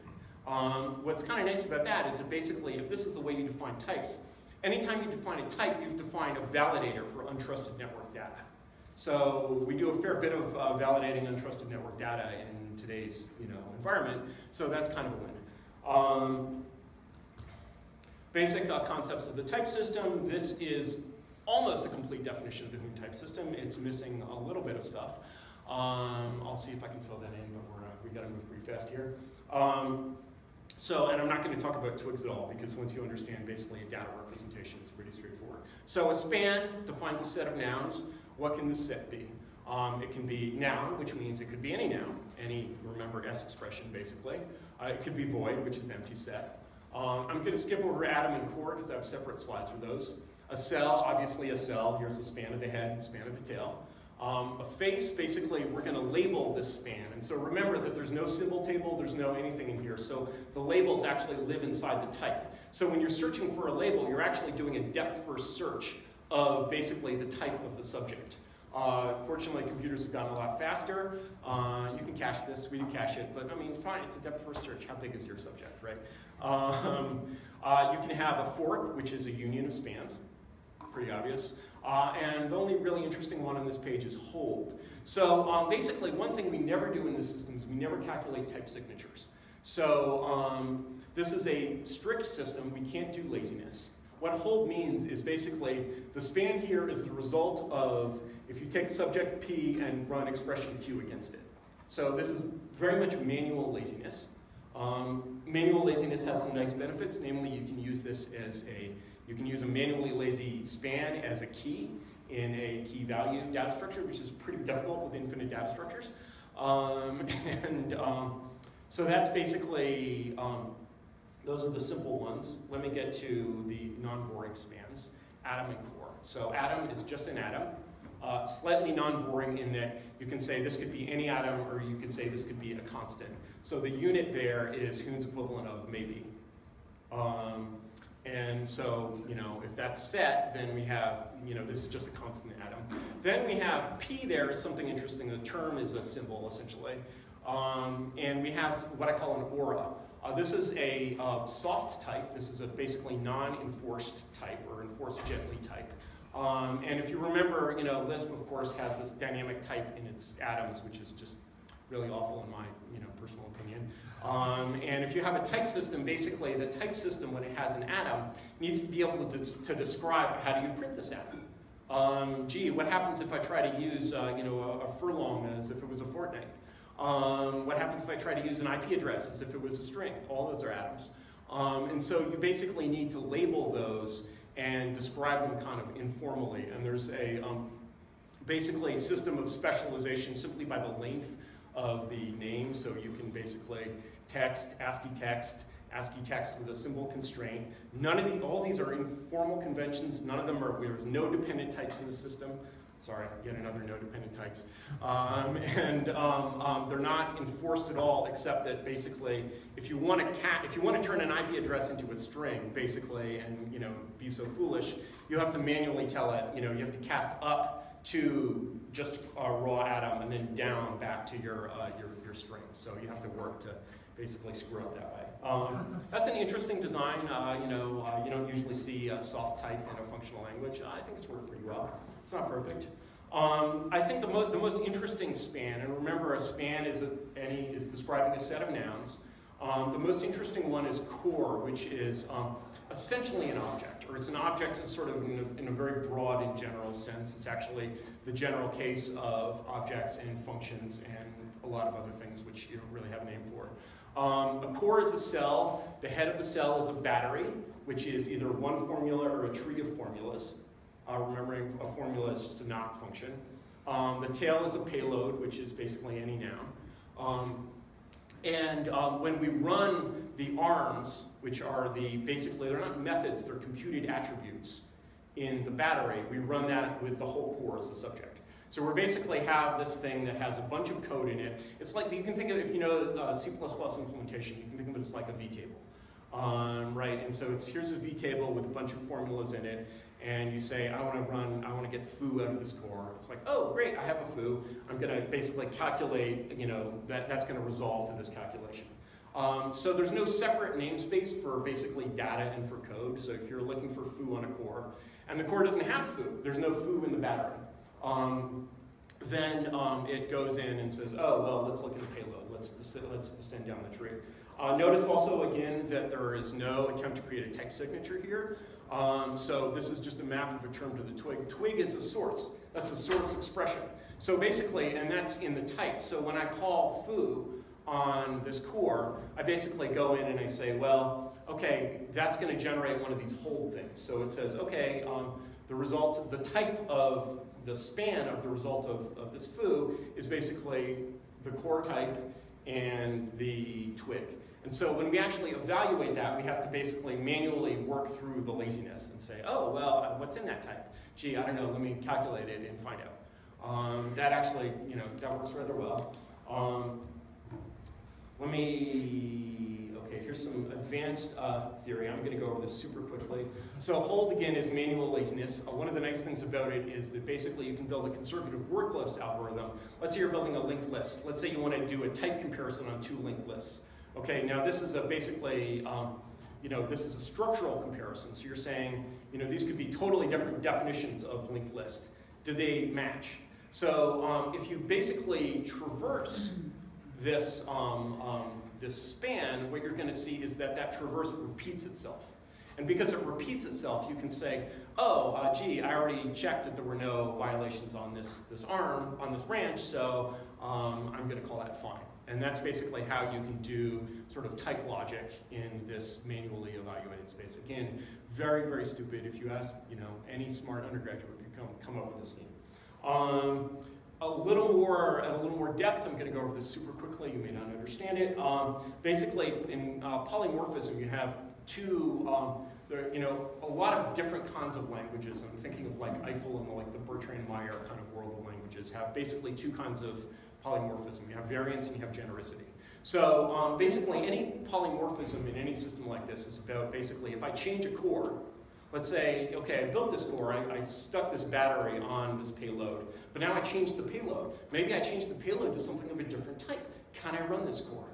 Um, what's kind of nice about that is that basically, if this is the way you define types, anytime you define a type, you've defined a validator for untrusted network data. So we do a fair bit of uh, validating untrusted network data in today's you know, environment, so that's kind of a win. Um, basic uh, concepts of the type system. This is almost a complete definition of the Hoon type system. It's missing a little bit of stuff. Um, I'll see if I can fill that in, but we're, uh, we got to move pretty fast here. Um, so, and I'm not going to talk about twigs at all because once you understand basically a data representation, it's pretty straightforward. So a span defines a set of nouns. What can this set be? Um, it can be noun, which means it could be any noun, any remembered S expression basically. Uh, it could be void, which is an empty set. Um, I'm going to skip over atom and core because I have separate slides for those. A cell, obviously a cell. Here's the span of the head, span of the tail. Um, a face, basically, we're going to label this span. And so remember that there's no symbol table, there's no anything in here. So the labels actually live inside the type. So when you're searching for a label, you're actually doing a depth-first search of basically the type of the subject. Uh, fortunately, computers have gotten a lot faster. Uh, you can cache this, we do cache it, but I mean, fine, it's a depth-first search. How big is your subject, right? Um, <laughs> uh, you can have a fork, which is a union of spans pretty obvious. Uh, and the only really interesting one on this page is hold. So um, basically, one thing we never do in this system is we never calculate type signatures. So um, this is a strict system. We can't do laziness. What hold means is basically the span here is the result of if you take subject P and run expression Q against it. So this is very much manual laziness. Um, manual laziness has some nice benefits, namely you can use this as a, you can use a manually lazy span as a key in a key value data structure, which is pretty difficult with infinite data structures. Um, <laughs> and um, so that's basically, um, those are the simple ones. Let me get to the non-boring spans, atom and core. So atom is just an atom. Uh, slightly non-boring in that you can say this could be any atom or you could say this could be a constant. So the unit there is Hoon's equivalent of maybe. Um, and so, you know, if that's set, then we have, you know, this is just a constant atom. Then we have P there is something interesting. The term is a symbol, essentially. Um, and we have what I call an aura. Uh, this is a uh, soft type. This is a basically non-enforced type or enforced gently type. Um, and if you remember, you know, Lisp, of course, has this dynamic type in its atoms, which is just really awful in my, you know, personal opinion. Um, and if you have a type system, basically the type system, when it has an atom, needs to be able to, to describe how do you print this atom. Um, gee, what happens if I try to use, uh, you know, a, a, furlong as if it was a fortnight? Um, what happens if I try to use an IP address as if it was a string? All those are atoms. Um, and so you basically need to label those and describe them kind of informally. And there's a um, basically a system of specialization simply by the length of the name. So you can basically text, ASCII text, ASCII text with a symbol constraint. None of the, all these are informal conventions. None of them are, there's no dependent types in the system. Sorry, yet another no dependent types. Um, <laughs> and um, um, they're not enforced at all, except that basically, if you want to cat, if you want to turn an IP address into a string, basically, and you know, be so foolish, you have to manually tell it. You know, you have to cast up to just a raw atom and then down back to your uh, your, your string. So you have to work to basically screw up that way. Um, that's an interesting design. Uh, you know, uh, you don't usually see a soft type in a functional language. I think it's worked pretty well. It's not perfect. Um, I think the, mo the most interesting span, and remember a span is, a, any, is describing a set of nouns. Um, the most interesting one is core, which is um, essentially an object, or it's an object sort of in a, in a, very broad and general sense. It's actually the general case of objects and functions and a lot of other things which you don't really have a name for. Um, a core is a cell. The head of the cell is a battery, which is either one formula or a tree of formulas uh, remembering a formula is just a Nock function. Um, the tail is a payload, which is basically any noun. Um, and um, when we run the arms, which are the, basically, they're not methods, they're computed attributes in the battery, we run that with the whole core as the subject. So we basically have this thing that has a bunch of code in it. It's like, you can think of, if you know uh, C++ implementation, you can think of it as like a vtable. Um, right, and so it's, here's a vtable with a bunch of formulas in it, and you say, I want to run, I want to get foo out of this core. It's like, oh, great, I have a foo. I'm going to basically calculate, you know, that, that's going to resolve to this calculation. Um, so there's no separate namespace for basically data and for code. So if you're looking for foo on a core, and the core doesn't have foo, there's no foo in the battery, um, then um, it goes in and says, oh, well, let's look at the payload. Let's, let's descend down the tree. Uh, notice also, again, that there is no attempt to create a type signature here. Um, so this is just a map of a term to the twig. Twig is a source. That's a source expression. So basically, and that's in the type. So when I call foo on this core, I basically go in and I say, well, okay, that's going to generate one of these hold things. So it says, okay, um, the result, the type of the span of the result of, of this foo is basically the core type and the twig. And so when we actually evaluate that, we have to basically manually work through the laziness and say, oh, well, uh, what's in that type? Gee, I don't know, let me calculate it and find out. Um, that actually, you know, that works rather well. Um, let me, here's some advanced uh, theory. I'm gonna go over this super quickly. So hold, again, is manual laziness. Uh, one of the nice things about it is that basically you can build a conservative word list algorithm. Let's say you're building a linked list. Let's say you wanna do a type comparison on two linked lists. Okay, now this is a basically, um, you know, this is a structural comparison. So you're saying, you know, these could be totally different definitions of linked list. Do they match? So um, if you basically traverse this, um, this span, what you're going to see is that that traverse repeats itself. And because it repeats itself, you can say, oh, uh, gee, I already checked that there were no violations on this, this arm, on this branch, so um, I'm going to call that fine. And that's basically how you can do sort of type logic in this manually evaluated space. Again, very, very stupid. If you ask, you know, any smart undergraduate could come, come up with this scheme. Um, a little more, at a little more depth, I'm going to go over this super quickly. You may not understand it. Um, basically, in uh, polymorphism, you have two, um, there, you know, a lot of different kinds of languages. I'm thinking of like Eiffel and like the Bertrand Meyer kind of world of languages have basically two kinds of polymorphism. You have variance and you have genericity. So um, basically any polymorphism in any system like this is about basically if I change a core, let's say, okay, I built this core, I, I, stuck this battery on this payload, but now I changed the payload. Maybe I changed the payload to something of a different type. Can I run this core?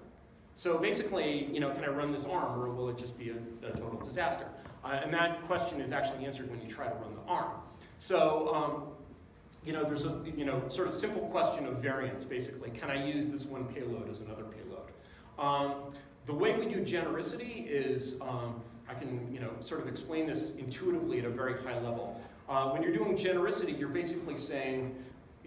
So basically, you know, can I run this arm or will it just be a, a total disaster? Uh, and that question is actually answered when you try to run the arm. So, um, you know, there's a, you know, sort of simple question of variance, basically. Can I use this one payload as another payload? Um, the way we do genericity is, um, I can, you know, sort of explain this intuitively at a very high level. Uh, when you're doing genericity, you're basically saying,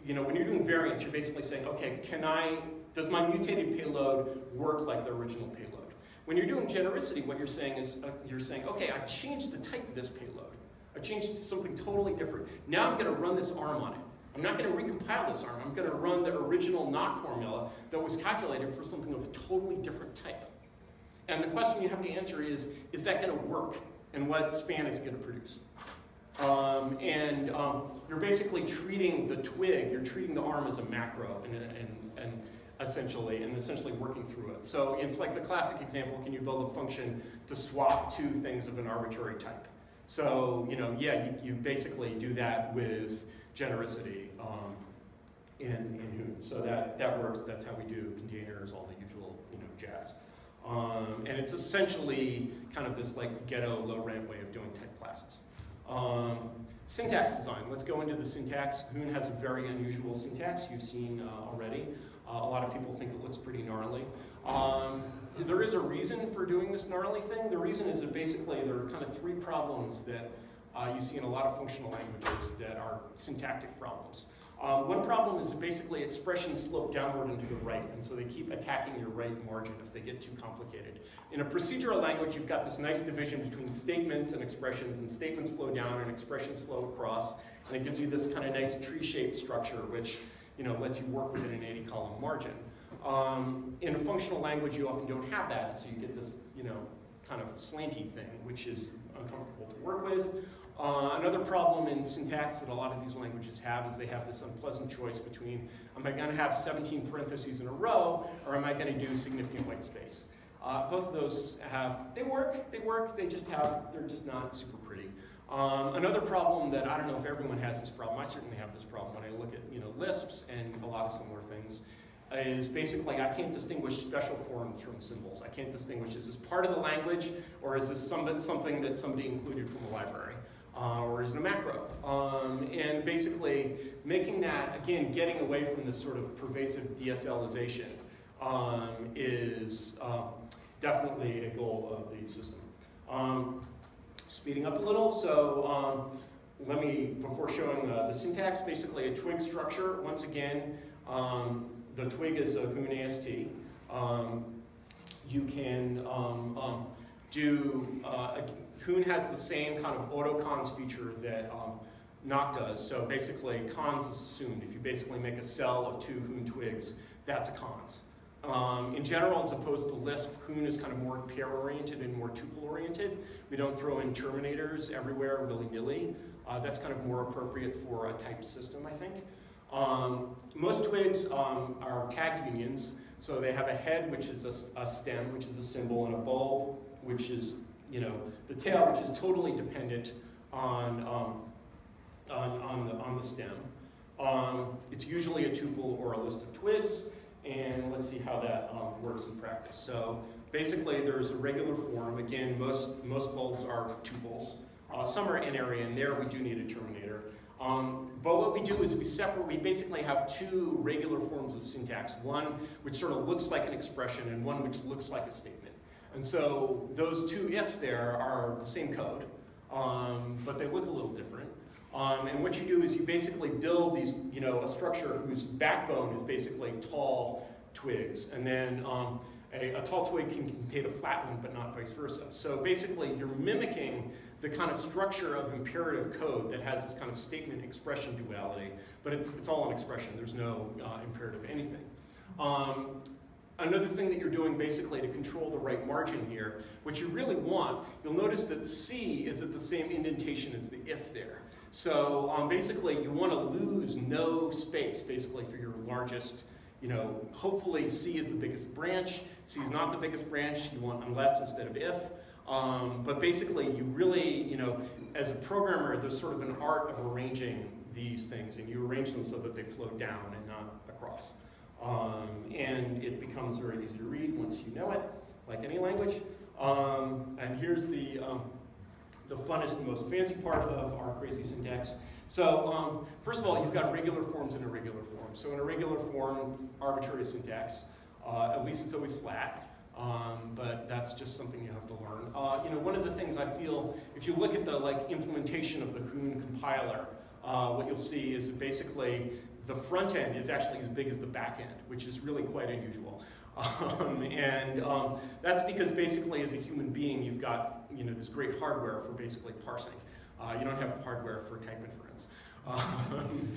you know, when you're doing variance, you're basically saying, okay, can I does my mutated payload work like the original payload? When you're doing genericity, what you're saying is, uh, you're saying, okay, I've changed the type of this payload. I've changed something totally different. Now I'm going to run this arm on it. I'm not going to recompile this arm. I'm going to run the original Nock formula that was calculated for something of a totally different type. And the question you have to answer is, is that going to work? And what span is going to produce? Um, and um, you're basically treating the twig, you're treating the arm as a macro, and, and, and essentially, and essentially working through it. So it's like the classic example, can you build a function to swap two things of an arbitrary type? So, you know, yeah, you, you basically do that with genericity um, in, in Hoon. So that, that works, that's how we do containers, all the usual, you know, jazz. Um, and it's essentially kind of this like ghetto low rent way of doing type classes. Um, syntax design, let's go into the syntax. Hoon has a very unusual syntax you've seen uh, already. Uh, a lot of people think it looks pretty gnarly. Um, there is a reason for doing this gnarly thing. The reason is that basically there are kind of three problems that uh, you see in a lot of functional languages that are syntactic problems. Um, one problem is basically expressions slope downward and to the right, and so they keep attacking your right margin if they get too complicated. In a procedural language, you've got this nice division between statements and expressions, and statements flow down and expressions flow across, and it gives you this kind of nice tree-shaped structure, which you know, lets you work within an 80 column margin. Um, in a functional language, you often don't have that, so you get this, you know, kind of slanty thing, which is uncomfortable to work with. Uh, another problem in syntax that a lot of these languages have is they have this unpleasant choice between, am I going to have 17 parentheses in a row, or am I going to do significant white space? Uh, both of those have, they work, they work, they just have, they're just not super pretty. Um, another problem that I don't know if everyone has this problem, I certainly have this problem when I look at you know Lisps and a lot of similar things, is basically I can't distinguish special forms from symbols. I can't distinguish is this part of the language or is this some, something that somebody included from the library. Uh, or is it a macro? Um, and basically making that, again, getting away from this sort of pervasive DSLization um, is uh, definitely a goal of the system. Um, speeding up a little. So um, let me, before showing the, the, syntax, basically a twig structure. Once again, um, the twig is a Hoon AST. Um, you can um, um, do, uh, Hoon has the same kind of autocons feature that um, does. So basically, cons is assumed. If you basically make a cell of two Hoon twigs, that's a cons. Um, in general, as opposed to Lisp, Hoon is kind of more pair-oriented and more tuple-oriented. We don't throw in terminators everywhere willy-nilly. Uh, that's kind of more appropriate for a type system, I think. Um, most twigs um, are tag unions, so they have a head, which is a, a, stem, which is a symbol, and a bulb, which is, you know, the tail, which is totally dependent on, um, on, on, the, on the stem. Um, it's usually a tuple or a list of twigs and let's see how that um, works in practice. So basically there's a regular form. Again, most, most bulbs are tuples. Uh, some are n-ary, and there we do need a terminator. Um, but what we do is we separate, we basically have two regular forms of syntax, one which sort of looks like an expression and one which looks like a statement. And so those two ifs there are the same code, um, but they look a little different. Um, and what you do is you basically build these, you know, a structure whose backbone is basically tall twigs. And then um, a, a, tall twig can contain a flat one, but not vice versa. So basically you're mimicking the kind of structure of imperative code that has this kind of statement expression duality, but it's, it's all an expression. There's no uh, imperative anything. Um, Another thing that you're doing basically to control the right margin here, what you really want, you'll notice that C is at the same indentation as the if there. So um, basically you want to lose no space basically for your largest, you know, hopefully C is the biggest branch, C is not the biggest branch, you want unless instead of if. Um, but basically you really, you know, as a programmer, there's sort of an art of arranging these things and you arrange them so that they flow down and not across. Um, and it becomes very easy to read once you know it, like any language. Um, and here's the, um, the funnest and most fancy part of our crazy syntax. So um, first of all, you've got regular forms and irregular forms. So in a regular form, arbitrary syntax, uh, at least it's always flat. Um, but that's just something you have to learn. Uh, you know, one of the things I feel, if you look at the like implementation of the Hoon compiler, uh, what you'll see is basically the front end is actually as big as the back end, which is really quite unusual. <laughs> Um, and um, that's because basically as a human being, you've got you know, this great hardware for basically parsing. Uh, you don't have hardware for type inference. <laughs> Um,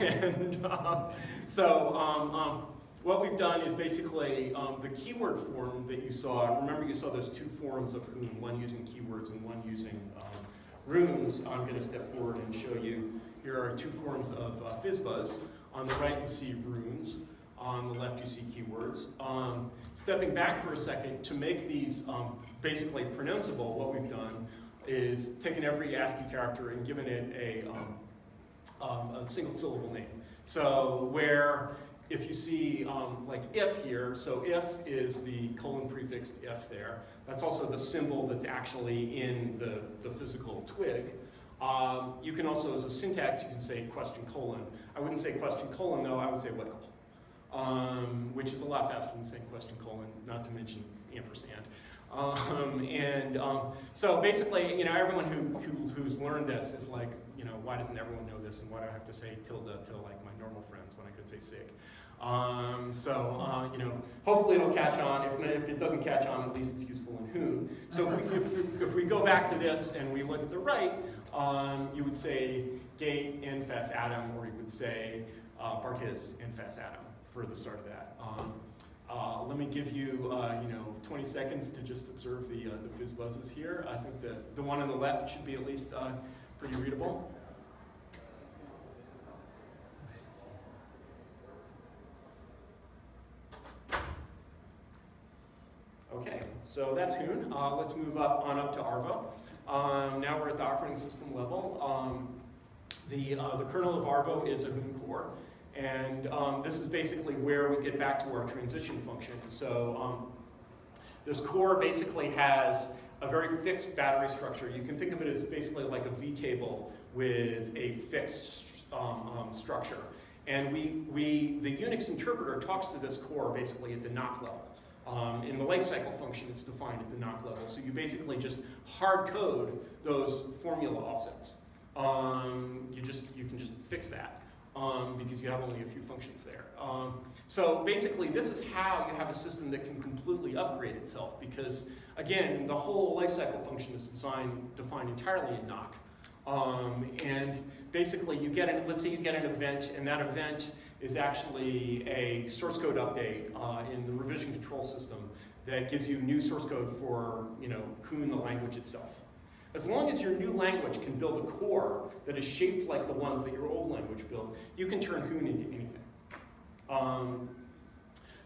and uh, so um, um, what we've done is basically um, the keyword form that you saw, remember you saw those two forms of Hoon, one using keywords and one using runes. I'm going to step forward and show you here are two forms of uh. On the right, you see runes. On the left, you see keywords. Um, stepping back for a second, to make these um, basically pronounceable, what we've done is taken every ASCII character and given it a, um, um a single syllable name. So where if you see um, like if here, so if is the colon prefixed if there. That's also the symbol that's actually in the, the physical twig. Um, you can also, as a syntax, you can say question colon. I wouldn't say question colon though, I would say what um, which is a lot faster than saying question colon, not to mention ampersand. Um, and um, so basically, you know, everyone who, who, who's learned this is like, you know, why doesn't everyone know this and why do I have to say tilde to like my normal friends when I could say sig? Um, so, uh, you know, hopefully it'll catch on. If, if it doesn't catch on, at least it's useful in Hoon. So if we, if, if we go back to this and we look at the right, um, you would say gate in fast atom, or you would say uh, bartis in fast atom for the start of that. Um, uh, let me give you, uh, you know, 20 seconds to just observe the, uh, the fizz buzzes here. I think the, the one on the left should be at least uh, pretty readable. Okay, so that's Hoon. Uh, let's move up on up to Arvo. Um, now we're at the operating system level. Um, the, uh, the kernel of Arvo is a Hoon core. And um, this is basically where we get back to our transition function. So um, this core basically has a very fixed battery structure. You can think of it as basically like a V-table with a fixed um, um, structure. And we, we, the Unix interpreter talks to this core basically at the Nock level. Um, in the lifecycle function, it's defined at the Nock level. So you basically just hard code those formula offsets. Um, you just you can just fix that um, because you have only a few functions there. Um, so basically, this is how you have a system that can completely upgrade itself because again, the whole lifecycle function is designed defined entirely in Nock. Um, and basically, you get an, let's say you get an event, and that event is actually a source code update uh, in the revision control system that gives you new source code for, you know, Hoon, the language itself. As long as your new language can build a core that is shaped like the ones that your old language built, you can turn Hoon into anything. Um,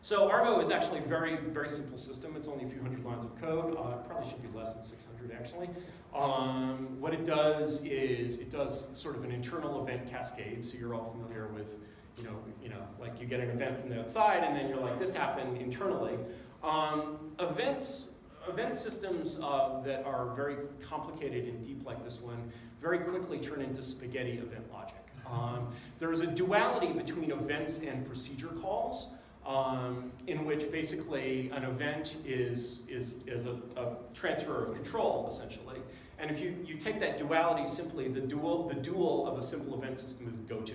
so Arvo is actually a very, very simple system. It's only a few hundred lines of code. Uh, probably should be less than 600 actually. Um, what it does is it does sort of an internal event cascade. So you're all familiar with you know, you know, like you get an event from the outside and then you're like, this happened internally. Um, events event systems uh, that are very complicated and deep like this one very quickly turn into spaghetti event logic. Um, there's a duality between events and procedure calls um, in which basically an event is, is, is a, a, transfer of control, essentially. And if you, you take that duality simply, the dual, the dual of a simple event system is go-to.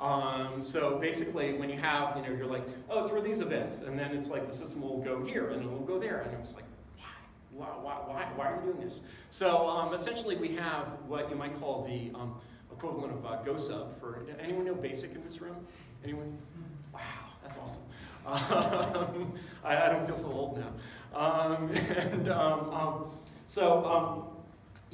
Um, so basically, when you have, you know, you're like, oh, through these events, and then it's like the system will go here, and it will go there, and it's like, why, why, why, why are you doing this? So um, essentially, we have what you might call the um, equivalent of uh, GoSub for, anyone know BASIC in this room? Anyone? Wow, that's awesome. <laughs> Um, I, I, don't feel so old now. Um, <laughs> and um, so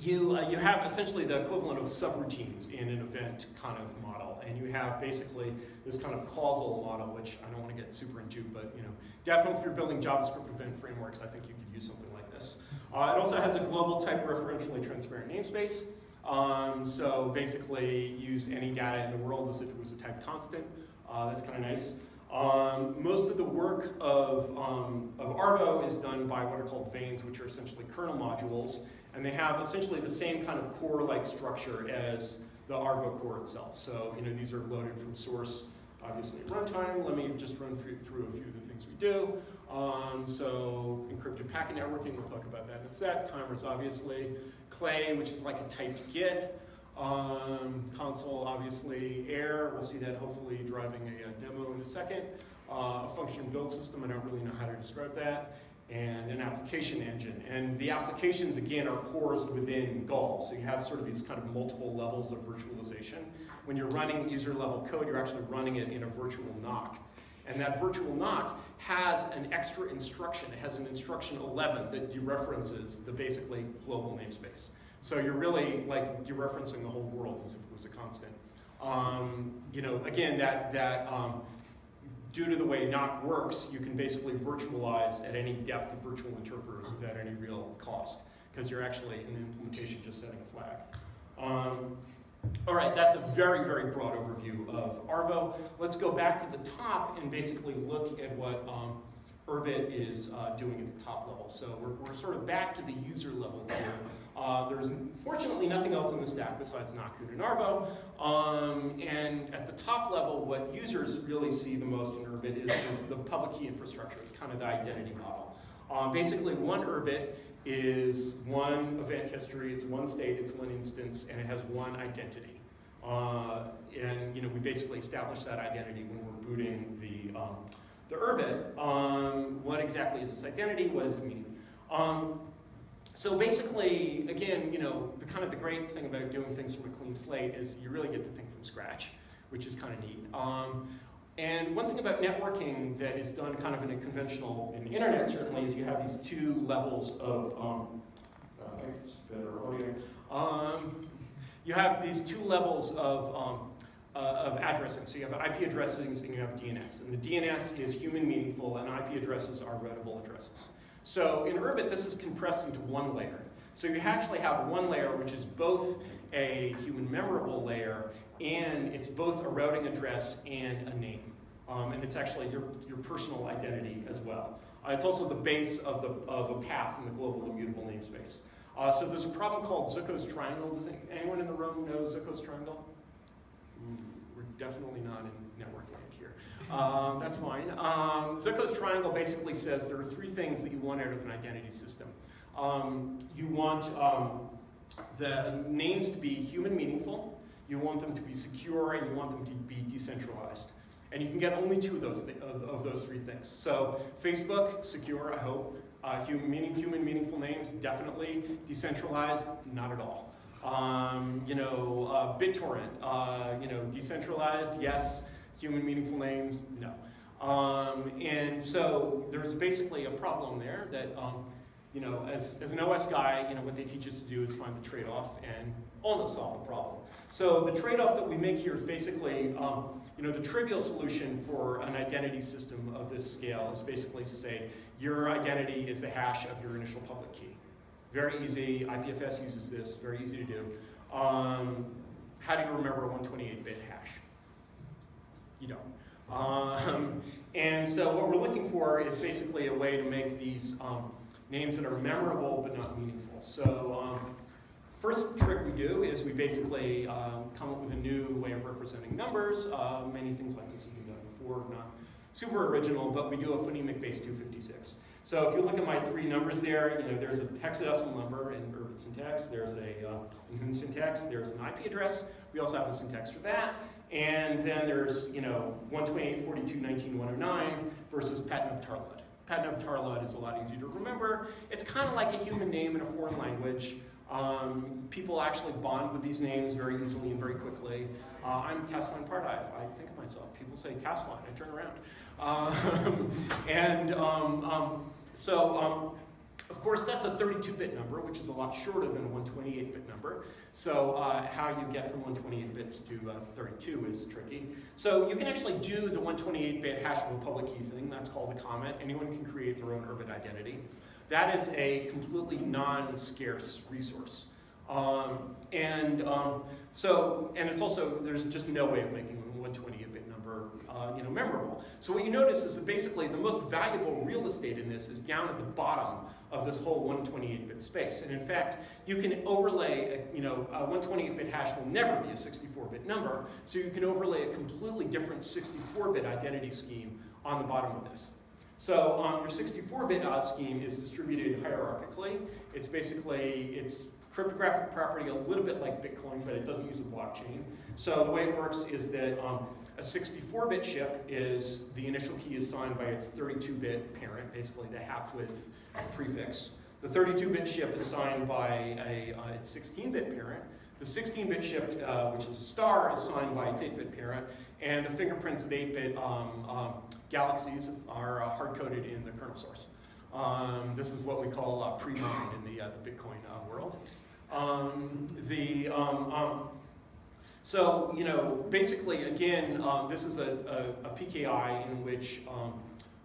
you, uh, you have essentially the equivalent of subroutines in an event kind of model. And you have basically this kind of causal model, which I don't want to get super into, but you know, definitely if you're building JavaScript event frameworks, I think you could use something like this. Uh, it also has a global type referentially transparent namespace. Um, so basically use any data in the world as if it was a type constant. Uh, that's kind of nice. Um, most of the work of, um, of Arvo is done by what are called vanes, which are essentially kernel modules, and they have essentially the same kind of core-like structure as the Arvo core itself. So, you know, these are loaded from source, obviously at runtime. Let me just run through, through a few of the things we do. Um, so, encrypted packet networking, we'll talk about that in a sec. Timers, obviously. Clay, which is like a typed Git. Um, console, obviously, Eyre, we'll see that hopefully driving a, a demo in a second. Uh, a function build system, I don't really know how to describe that. And an application engine. And the applications, again, are cores within Gall. So you have sort of these kind of multiple levels of virtualization. When you're running user level code, you're actually running it in a virtual Nock. And that virtual Nock has an extra instruction. It has an instruction 11 that dereferences the basically global namespace. So you're really like dereferencing the whole world as if it was a constant. Um, you know, again, that, that um, due to the way Nock works, you can basically virtualize at any depth of virtual interpreters without any real cost, because you're actually in the implementation just setting a flag. Um, all right, that's a very, very broad overview of Arvo. Let's go back to the top and basically look at what um, Urbit is uh, doing at the top level. So we're, we're sort of back to the user level here. Uh, there's fortunately nothing else in the stack besides Nock Hoon and Arvo. Um, and at the top level, what users really see the most in Urbit is the, the public key infrastructure, kind of the identity model. Um, basically, one Urbit is one event history, it's one state, it's one instance, and it has one identity. Uh, and you know, we basically establish that identity when we're booting the, um, the Urbit. Um, what exactly is this identity? What does it mean? Um, so basically, again, you know, the kind of the great thing about doing things from a clean slate is you really get to think from scratch, which is kind of neat. Um, and one thing about networking that is done kind of in a conventional, in the internet certainly, is you have these two levels of, um, uh, better audio. Um, you have these two levels of, um, uh, of addressing. So you have IP addresses and you have DNS. And the DNS is human meaningful and IP addresses are readable addresses. So in Urbit, this is compressed into one layer. So you actually have one layer which is both a human memorable layer and it's both a routing address and a name. Um, and it's actually your, your personal identity as well. Uh, it's also the base of, the, of a path in the global immutable namespace. Uh, so there's a problem called Zooko's triangle. Does anyone in the room know Zooko's triangle? Ooh, we're definitely not in here. Um, that's fine. Um, triangle basically says there are three things that you want out of an identity system. Um, you want um, the names to be human meaningful, you want them to be secure, and you want them to be decentralized. And you can get only two of those, of, of those three things. So Facebook, secure, I hope. Uh, human, meaning, human meaningful names, definitely. Decentralized, not at all. Um, you know, uh, BitTorrent, uh, you know, decentralized, yes. Human meaningful names, no. Um, and so there's basically a problem there that, um, you know, as, as an OS guy, you know, what they teach us to do is find the trade-off and almost solve the problem. So the trade-off that we make here is basically, um, you know, the trivial solution for an identity system of this scale is basically to say your identity is the hash of your initial public key. Very easy, IPFS uses this, very easy to do. Um, how do you remember a 128-bit hash? You don't. Um, and so what we're looking for is basically a way to make these um, names that are memorable but not meaningful. So um, first trick we do is we basically um, come up with a new way of representing numbers. Uh, many things like this have been done before, not super original, but we do a phonemic base 256. So if you look at my three numbers there, you know, there's a hexadecimal number in Urbit syntax, there's a uh, in syntax, there's an IP address. We also have a syntax for that. And then there's, you know, 128.42.19.109 versus Patnub Tarlud. Patnub Tarlud is a lot easier to remember. It's kind of like a human name in a foreign language. Um, people actually bond with these names very easily and very quickly. Uh, I'm Tasfine Pardive. I think of myself. People say Tasfine. I turn around. Um, <laughs> and um, um so, um, of course, that's a 32-bit number, which is a lot shorter than a 128-bit number. So uh, how you get from 128 bits to uh, 32 is tricky. So you can actually do the 128-bit hashable public key thing. That's called a comet. Anyone can create their own Urbit identity. That is a completely non-scarce resource. Um, and um, so, and it's also, there's just no way of making a 128-bit number, uh, you know, memorable. So what you notice is that basically the most valuable real estate in this is down at the bottom of this whole 128-bit space. And in fact, you can overlay, a, you know, a 128-bit hash will never be a 64-bit number, so you can overlay a completely different 64-bit identity scheme on the bottom of this. So um, your 64-bit uh, scheme is distributed hierarchically. It's basically, it's cryptographic property a little bit like Bitcoin, but it doesn't use a blockchain. So the way it works is that um, a 64-bit ship is, the initial key is signed by its 32-bit parent, basically the half-width prefix. The 32-bit ship is signed by a, uh, its 16-bit parent. The 16-bit ship, uh, which is a star, is signed by its 8-bit parent. And the fingerprints of 8-bit um, um, galaxies are uh, hard-coded in the kernel source. Um, this is what we call uh, pre-mined in the, uh, the Bitcoin uh, world. Um, the, um, um, so, you know, basically, again, this is a, a, a, PKI in which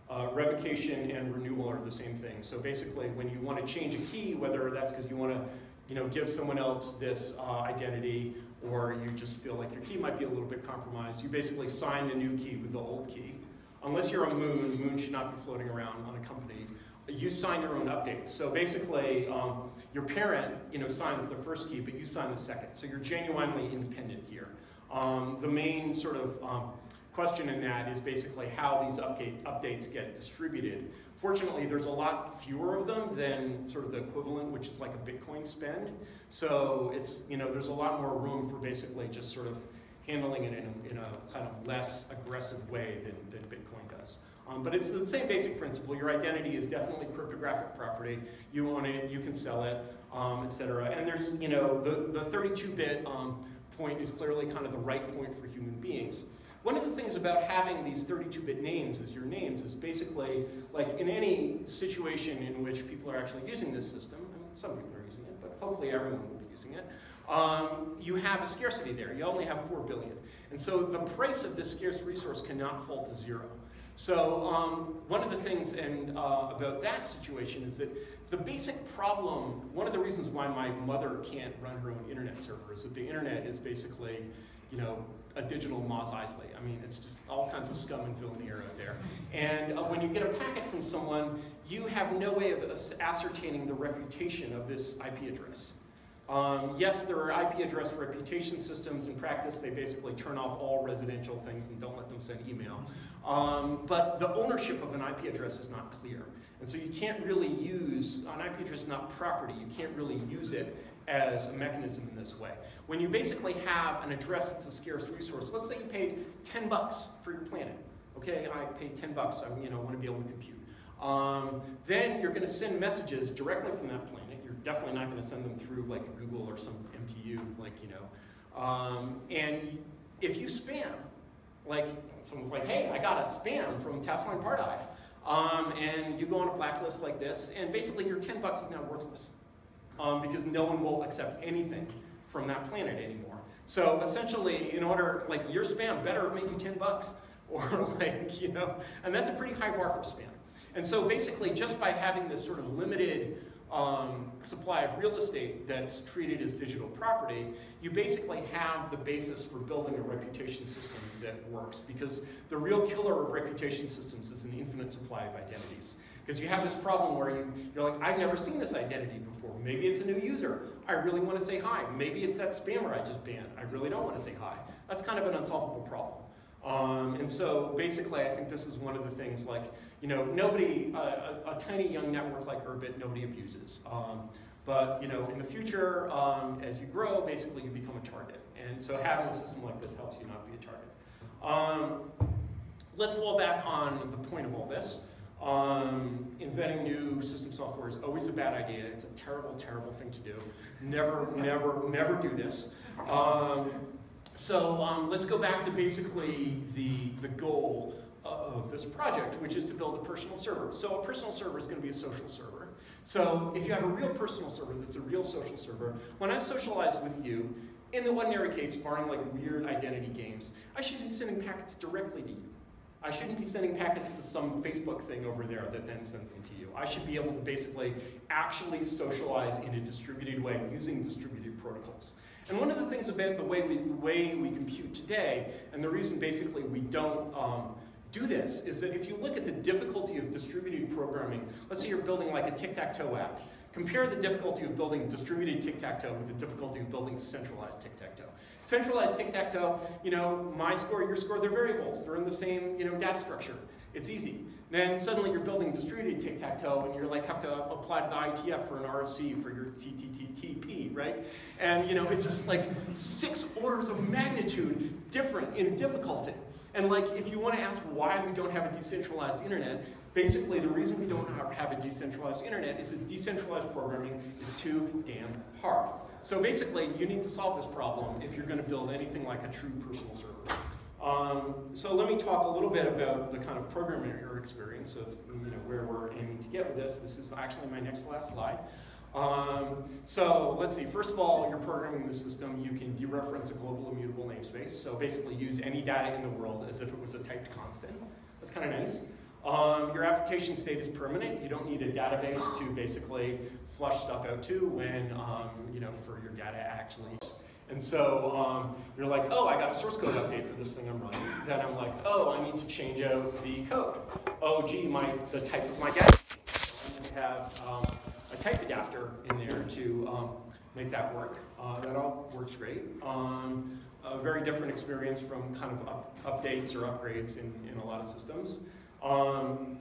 uh, revocation and renewal are the same thing. So basically, when you want to change a key, whether that's because you want to, you know, give someone else this uh, identity, or you just feel like your key might be a little bit compromised, you basically sign the new key with the old key. Unless you're a moon, moon should not be floating around unaccompanied. You sign your own updates. So basically, um, your parent, you know, signs the first key, but you sign the second. So you're genuinely independent here. Um, the main sort of um, question in that is basically how these update, updates get distributed. Fortunately, there's a lot fewer of them than sort of the equivalent, which is like a Bitcoin spend. So it's, you know, there's a lot more room for basically just sort of handling it in a, in a kind of less aggressive way than, than Bitcoin does. Um, but it's the same basic principle. Your identity is definitely cryptographic property. You own it, you can sell it, um, et cetera. And there's, you know, the, the 32-bit um, point is clearly kind of the right point for human beings. One of the things about having these 32-bit names as your names is basically, like in any situation in which people are actually using this system, I mean, some people are using it, but hopefully everyone will be using it, um, you have a scarcity there. You only have 4 billion. And so the price of this scarce resource cannot fall to zero. So um, one of the things and, uh, about that situation is that the basic problem, one of the reasons why my mother can't run her own internet server is that the internet is basically, you know, a digital Mos Eisley. I mean, it's just all kinds of scum and villainy out there. And uh, when you get a packet from someone, you have no way of ascertaining the reputation of this IP address. Um, yes, there are IP address reputation systems. In practice, they basically turn off all residential things and don't let them send email. Um, but the ownership of an IP address is not clear. And so you can't really use, an IP address is not property, you can't really use it as a mechanism in this way. When you basically have an address that's a scarce resource, let's say you paid 10 bucks for your planet. Okay, I paid 10 bucks, I you know, want to be able to compute. Um, then you're going to send messages directly from that planet You're definitely not going to send them through like Google or some MTU, like, you know. Um, and if you spam, like someone's like, hey, I got a spam from Tasmanian Pardive, um, and you go on a blacklist like this, and basically your 10 bucks is now worthless um, because no one will accept anything from that planet anymore. So essentially, in order, like your spam better made you 10 bucks, <laughs> or like, you know, and that's a pretty high bar for spam. And so basically, just by having this sort of limited um, supply of real estate that's treated as digital property, you basically have the basis for building a reputation system that works because the real killer of reputation systems is an infinite supply of identities. Because you have this problem where you, you're like, I've never seen this identity before. Maybe it's a new user. I really want to say hi. Maybe it's that spammer I just banned. I really don't want to say hi. That's kind of an unsolvable problem. Um, and so basically, I think this is one of the things like, you know, nobody, uh, a, a, tiny young network like Urbit, nobody abuses. Um, but, you know, in the future, um, as you grow, basically you become a target. And so having a system like this helps you not be a target. Um, let's fall back on the point of all this. Um, inventing new system software is always a bad idea. It's a terrible, terrible thing to do. Never, never, never do this. Um, so um, let's go back to basically the, the goal of this project, which is to build a personal server. So a personal server is going to be a social server. So if you have a real personal server that's a real social server, when I socialize with you, in the ordinary case, barring like weird identity games, I should be sending packets directly to you. I shouldn't be sending packets to some Facebook thing over there that then sends them to you. I should be able to basically actually socialize in a distributed way using distributed protocols. And one of the things about the way we, way we compute today, and the reason basically we don't um, do this, is that if you look at the difficulty of distributed programming, let's say you're building like a tic-tac-toe app, compare the difficulty of building distributed tic-tac-toe with the difficulty of building centralized tic-tac-toe. Centralized tic-tac-toe, you know, my score, your score, they're variables. They're in the same, you know, data structure. It's easy. Then suddenly you're building distributed tic-tac-toe and you're like have to apply to the IETF for an RFC for your TTTTP, right? And you know, it's just like six orders of magnitude different in difficulty. And like if you want to ask why we don't have a decentralized internet, basically the reason we don't have a decentralized internet is that decentralized programming is too damn hard. So basically, you need to solve this problem if you're going to build anything like a true personal server. Um, so let me talk a little bit about the kind of programming experience of you know, where we're aiming to get with this. This is actually my next last slide. Um, so let's see, first of all, you're programming the system, you can dereference a global immutable namespace. So basically use any data in the world as if it was a typed constant. That's kind of nice. Um, your application state is permanent. You don't need a database to basically flush stuff out to when, um, you know, for your data actually and so um, you're like, oh, I got a source code update for this thing I'm running. Then I'm like, oh, I need to change out the code. Oh, gee, my the type of my data. I have um, a type adapter in there to um, make that work. Uh, that all works great. Um, a very different experience from kind of up, updates or upgrades in, in a lot of systems. Um,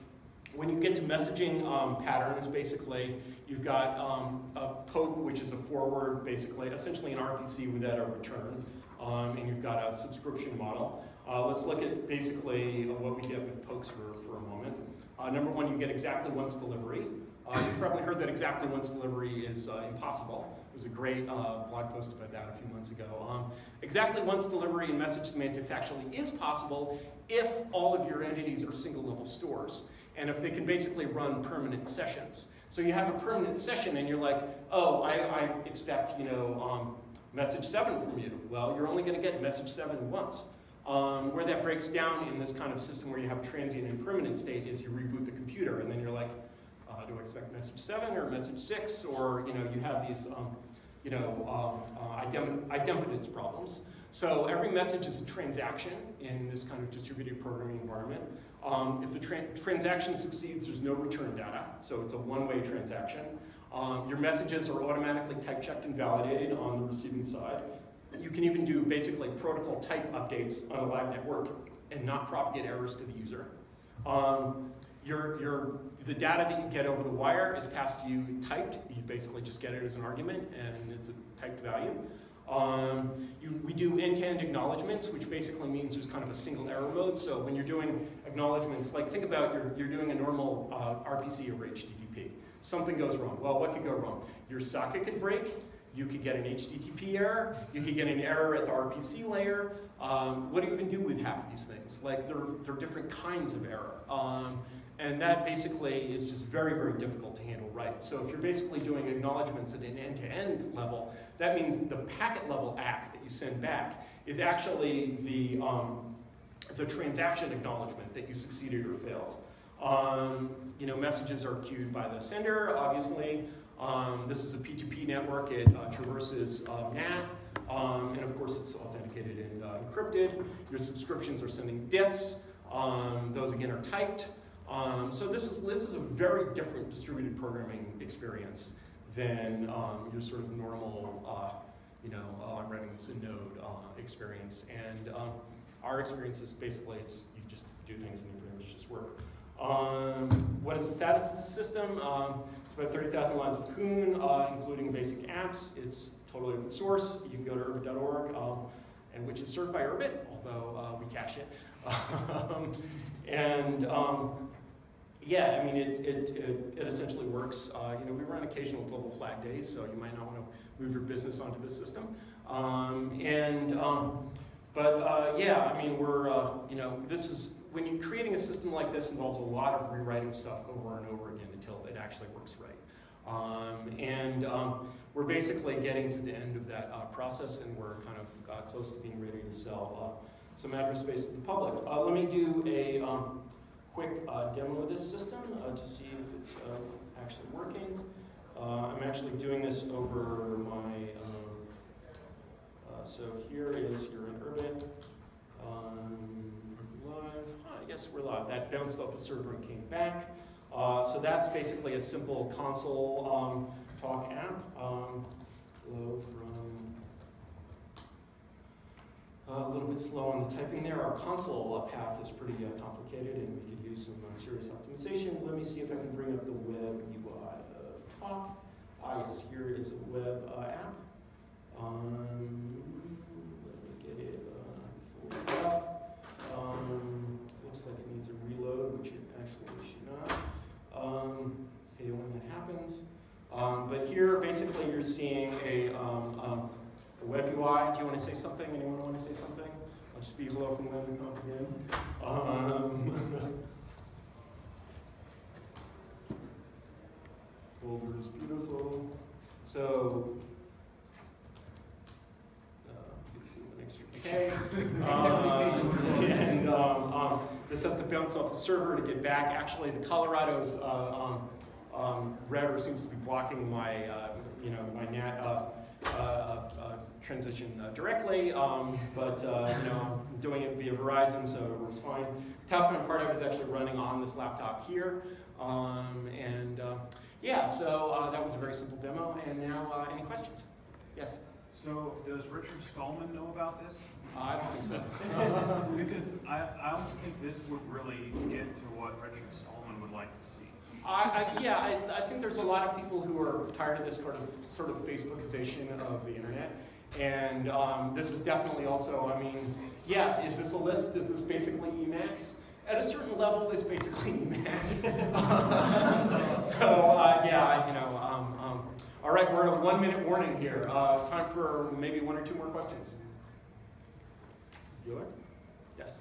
when you get to messaging um, patterns, basically, you've got um, a poke, which is a forward, basically, essentially an RPC without a return, um, and you've got a subscription model. Uh, let's look at basically what we get with pokes for, for a moment. Uh, number one, you get exactly once delivery. Uh, you've probably heard that exactly once delivery is uh, impossible. There was a great uh, blog post about that a few months ago. Um, exactly once delivery in message semantics actually is possible if all of your entities are single level stores and if they can basically run permanent sessions. So you have a permanent session and you're like, oh, I, I expect, you know, um, message seven from you. Well, you're only gonna get message seven once. Um, where that breaks down in this kind of system where you have transient and permanent state is you reboot the computer and then you're like, uh, do I expect message seven or message six? Or, you know, you have these, um, you know, um, uh, idempotence problems. So every message is a transaction in this kind of distributed programming environment. Um, if the tra transaction succeeds, there's no return data, so it's a one-way transaction. Um, your messages are automatically type checked and validated on the receiving side. You can even do basically protocol type updates on a live network and not propagate errors to the user. Um, your, your, the data that you get over the wire is passed to you typed. You basically just get it as an argument and it's a typed value. Um, you, we do end-to-end -end acknowledgements, which basically means there's kind of a single error mode. So when you're doing acknowledgements, like think about you're, you're doing a normal uh, RPC or HTTP. Something goes wrong. Well, what could go wrong? Your socket could break. You could get an HTTP error. You could get an error at the RPC layer. Um, what do you even do with half of these things? Like there, there are different kinds of error. Um, and that basically is just very, very difficult to handle right. So if you're basically doing acknowledgements at an end-to-end -end level, that means the packet level ACK that you send back is actually the, um, the transaction acknowledgement that you succeeded or failed. Um, you know, messages are queued by the sender, obviously. Um, this is a P2P network. It uh, traverses uh, NAT, um, and of course it's authenticated and uh, encrypted. Your subscriptions are sending diffs. Um, those again are typed. Um, so this is this is a very different distributed programming experience than um, your sort of normal, uh, you know, I'm running this in Node uh, experience. And um, our experience is basically it's you just do things and they pretty much just work. Um, what is the status of the system? Um, it's about 30,000 lines of Hoon, uh, including basic apps. It's totally open source. You can go to urbit.org, um, and which is served by Urbit, although uh, we cache it. <laughs> And yeah, I mean, it, it, it, it essentially works. Uh, you know, we run occasional global flag days, so you might not want to move your business onto the system. Um, and, um, but uh, yeah, I mean, we're, uh, you know, this is, when you're creating a system like this involves a lot of rewriting stuff over and over again until it actually works right. Um, and um, we're basically getting to the end of that uh, process and we're kind of uh, close to being ready to sell uh, some address space to the public. Let me do a um, quick uh, demo of this system uh, to see if it's uh, actually working. Uh, I'm actually doing this over my, um, uh, so here is your in Urbit. Um, live, yes, we're live. That bounced off the server and came back. So that's basically a simple console um, talk app. Um, hello from uh, a little bit slow on the typing there. Our console path is pretty uh, complicated and we could use some uh, serious optimization. Let me see if I can bring up the web UI of talk. Ah yes, here is a web uh, app. Um, let me get it uh, up. Um, looks like it needs a reload, which it actually should not. Um, when that happens. Um, but here, basically, you're seeing a um, the web UI, do you want to say something? Anyone want to say something? I'll just be from web and again. Um, <laughs> folder is beautiful. So, uh. <laughs> Um, um, this has to bounce off the server to get back. Actually, the Colorado's uh, um, router seems to be blocking my, uh, you know, my NAT. Uh, uh, uh, transition uh, directly, um, but you know, I'm doing it via Verizon, so it works fine. Taskman part of it is actually running on this laptop here, um, and yeah, so that was a very simple demo. And now, any questions? Yes. So does Richard Stallman know about this? I don't think so. <laughs> because I, I almost think this would really get to what Richard Stallman would like to see. I, I, yeah, I, I, think there's a lot of people who are tired of this sort of sort of Facebookization of the internet, and um, this is definitely also. I mean, yeah, is this a list? Is this basically Emacs? At a certain level, it's basically <laughs> Emacs. <laughs> so uh, yeah, you know. Um, um, all right, we're at a one-minute warning here. Uh, time for maybe one or two more questions. Bueller? Yes.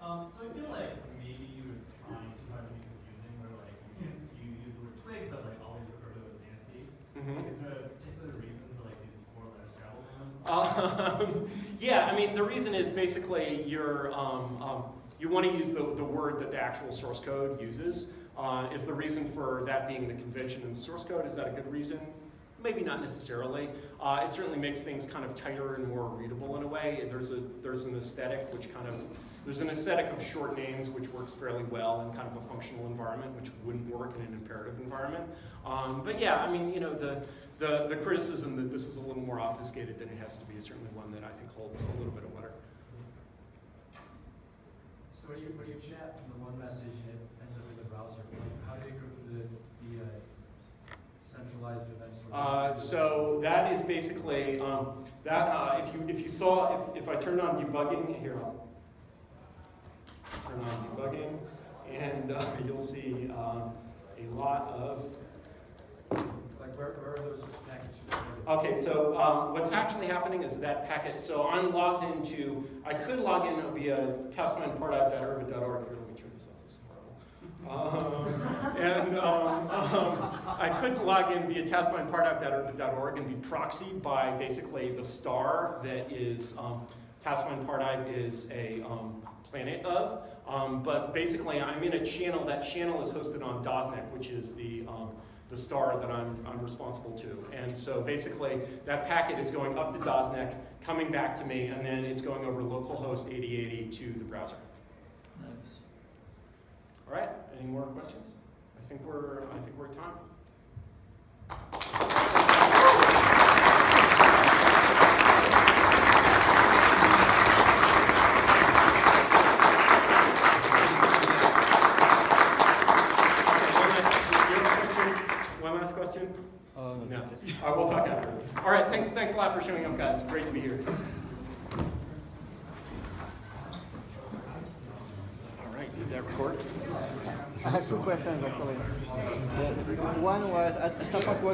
Um, so I feel like maybe you were trying to be confusing. Where like you use the word twig, Mm-hmm. Is there a particular reason for like these four letter Scrabble Um, <laughs> yeah, I mean the reason is basically you're um, um, you want to use the, the word that the actual source code uses. Uh, is the reason for that being the convention in the source code? Is that a good reason? Maybe not necessarily. Uh, it certainly makes things kind of tighter and more readable in a way. There's a there's an aesthetic which kind of there's an aesthetic of short names which works fairly well in kind of a functional environment, which wouldn't work in an imperative environment. Um, but yeah, I mean, you know, the, the, the criticism that this is a little more obfuscated than it has to be is certainly one that I think holds a little bit of water. So when you, when you chat from the one message and it ends up in the browser, how do you go through the, the uh, centralized events? Uh, so that is basically, um, that, uh, if, you, if you saw, if, if I turned on debugging, here, I'll turn on debugging, and uh, <laughs> you'll see uh, a lot of. Like where, where are those packets? Okay, so um, what's actually happening is that packet. So I'm logged into. I could log in via taskminepartarchive.urbit.org. Here, let me turn this off. This is horrible. Um, and um, um, I could log in via taskminepartarchive.urbit.org and be proxied by basically the star that is. Um, Taskmine Pardive is a um, planet of. Um, but basically, I'm in a channel. That channel is hosted on Doznec, which is the, um, the star that I'm, I'm responsible to. And so basically, that packet is going up to Doznec, coming back to me, and then it's going over localhost 8080 to the browser. Nice. All right, any more questions? I think we're, I think we're at time. One last question? Uh, No. All right, we'll talk after. All right, thanks, thanks a lot for showing up, guys. Great to be here. All right, did that record? I have two questions actually. The one was at at some point what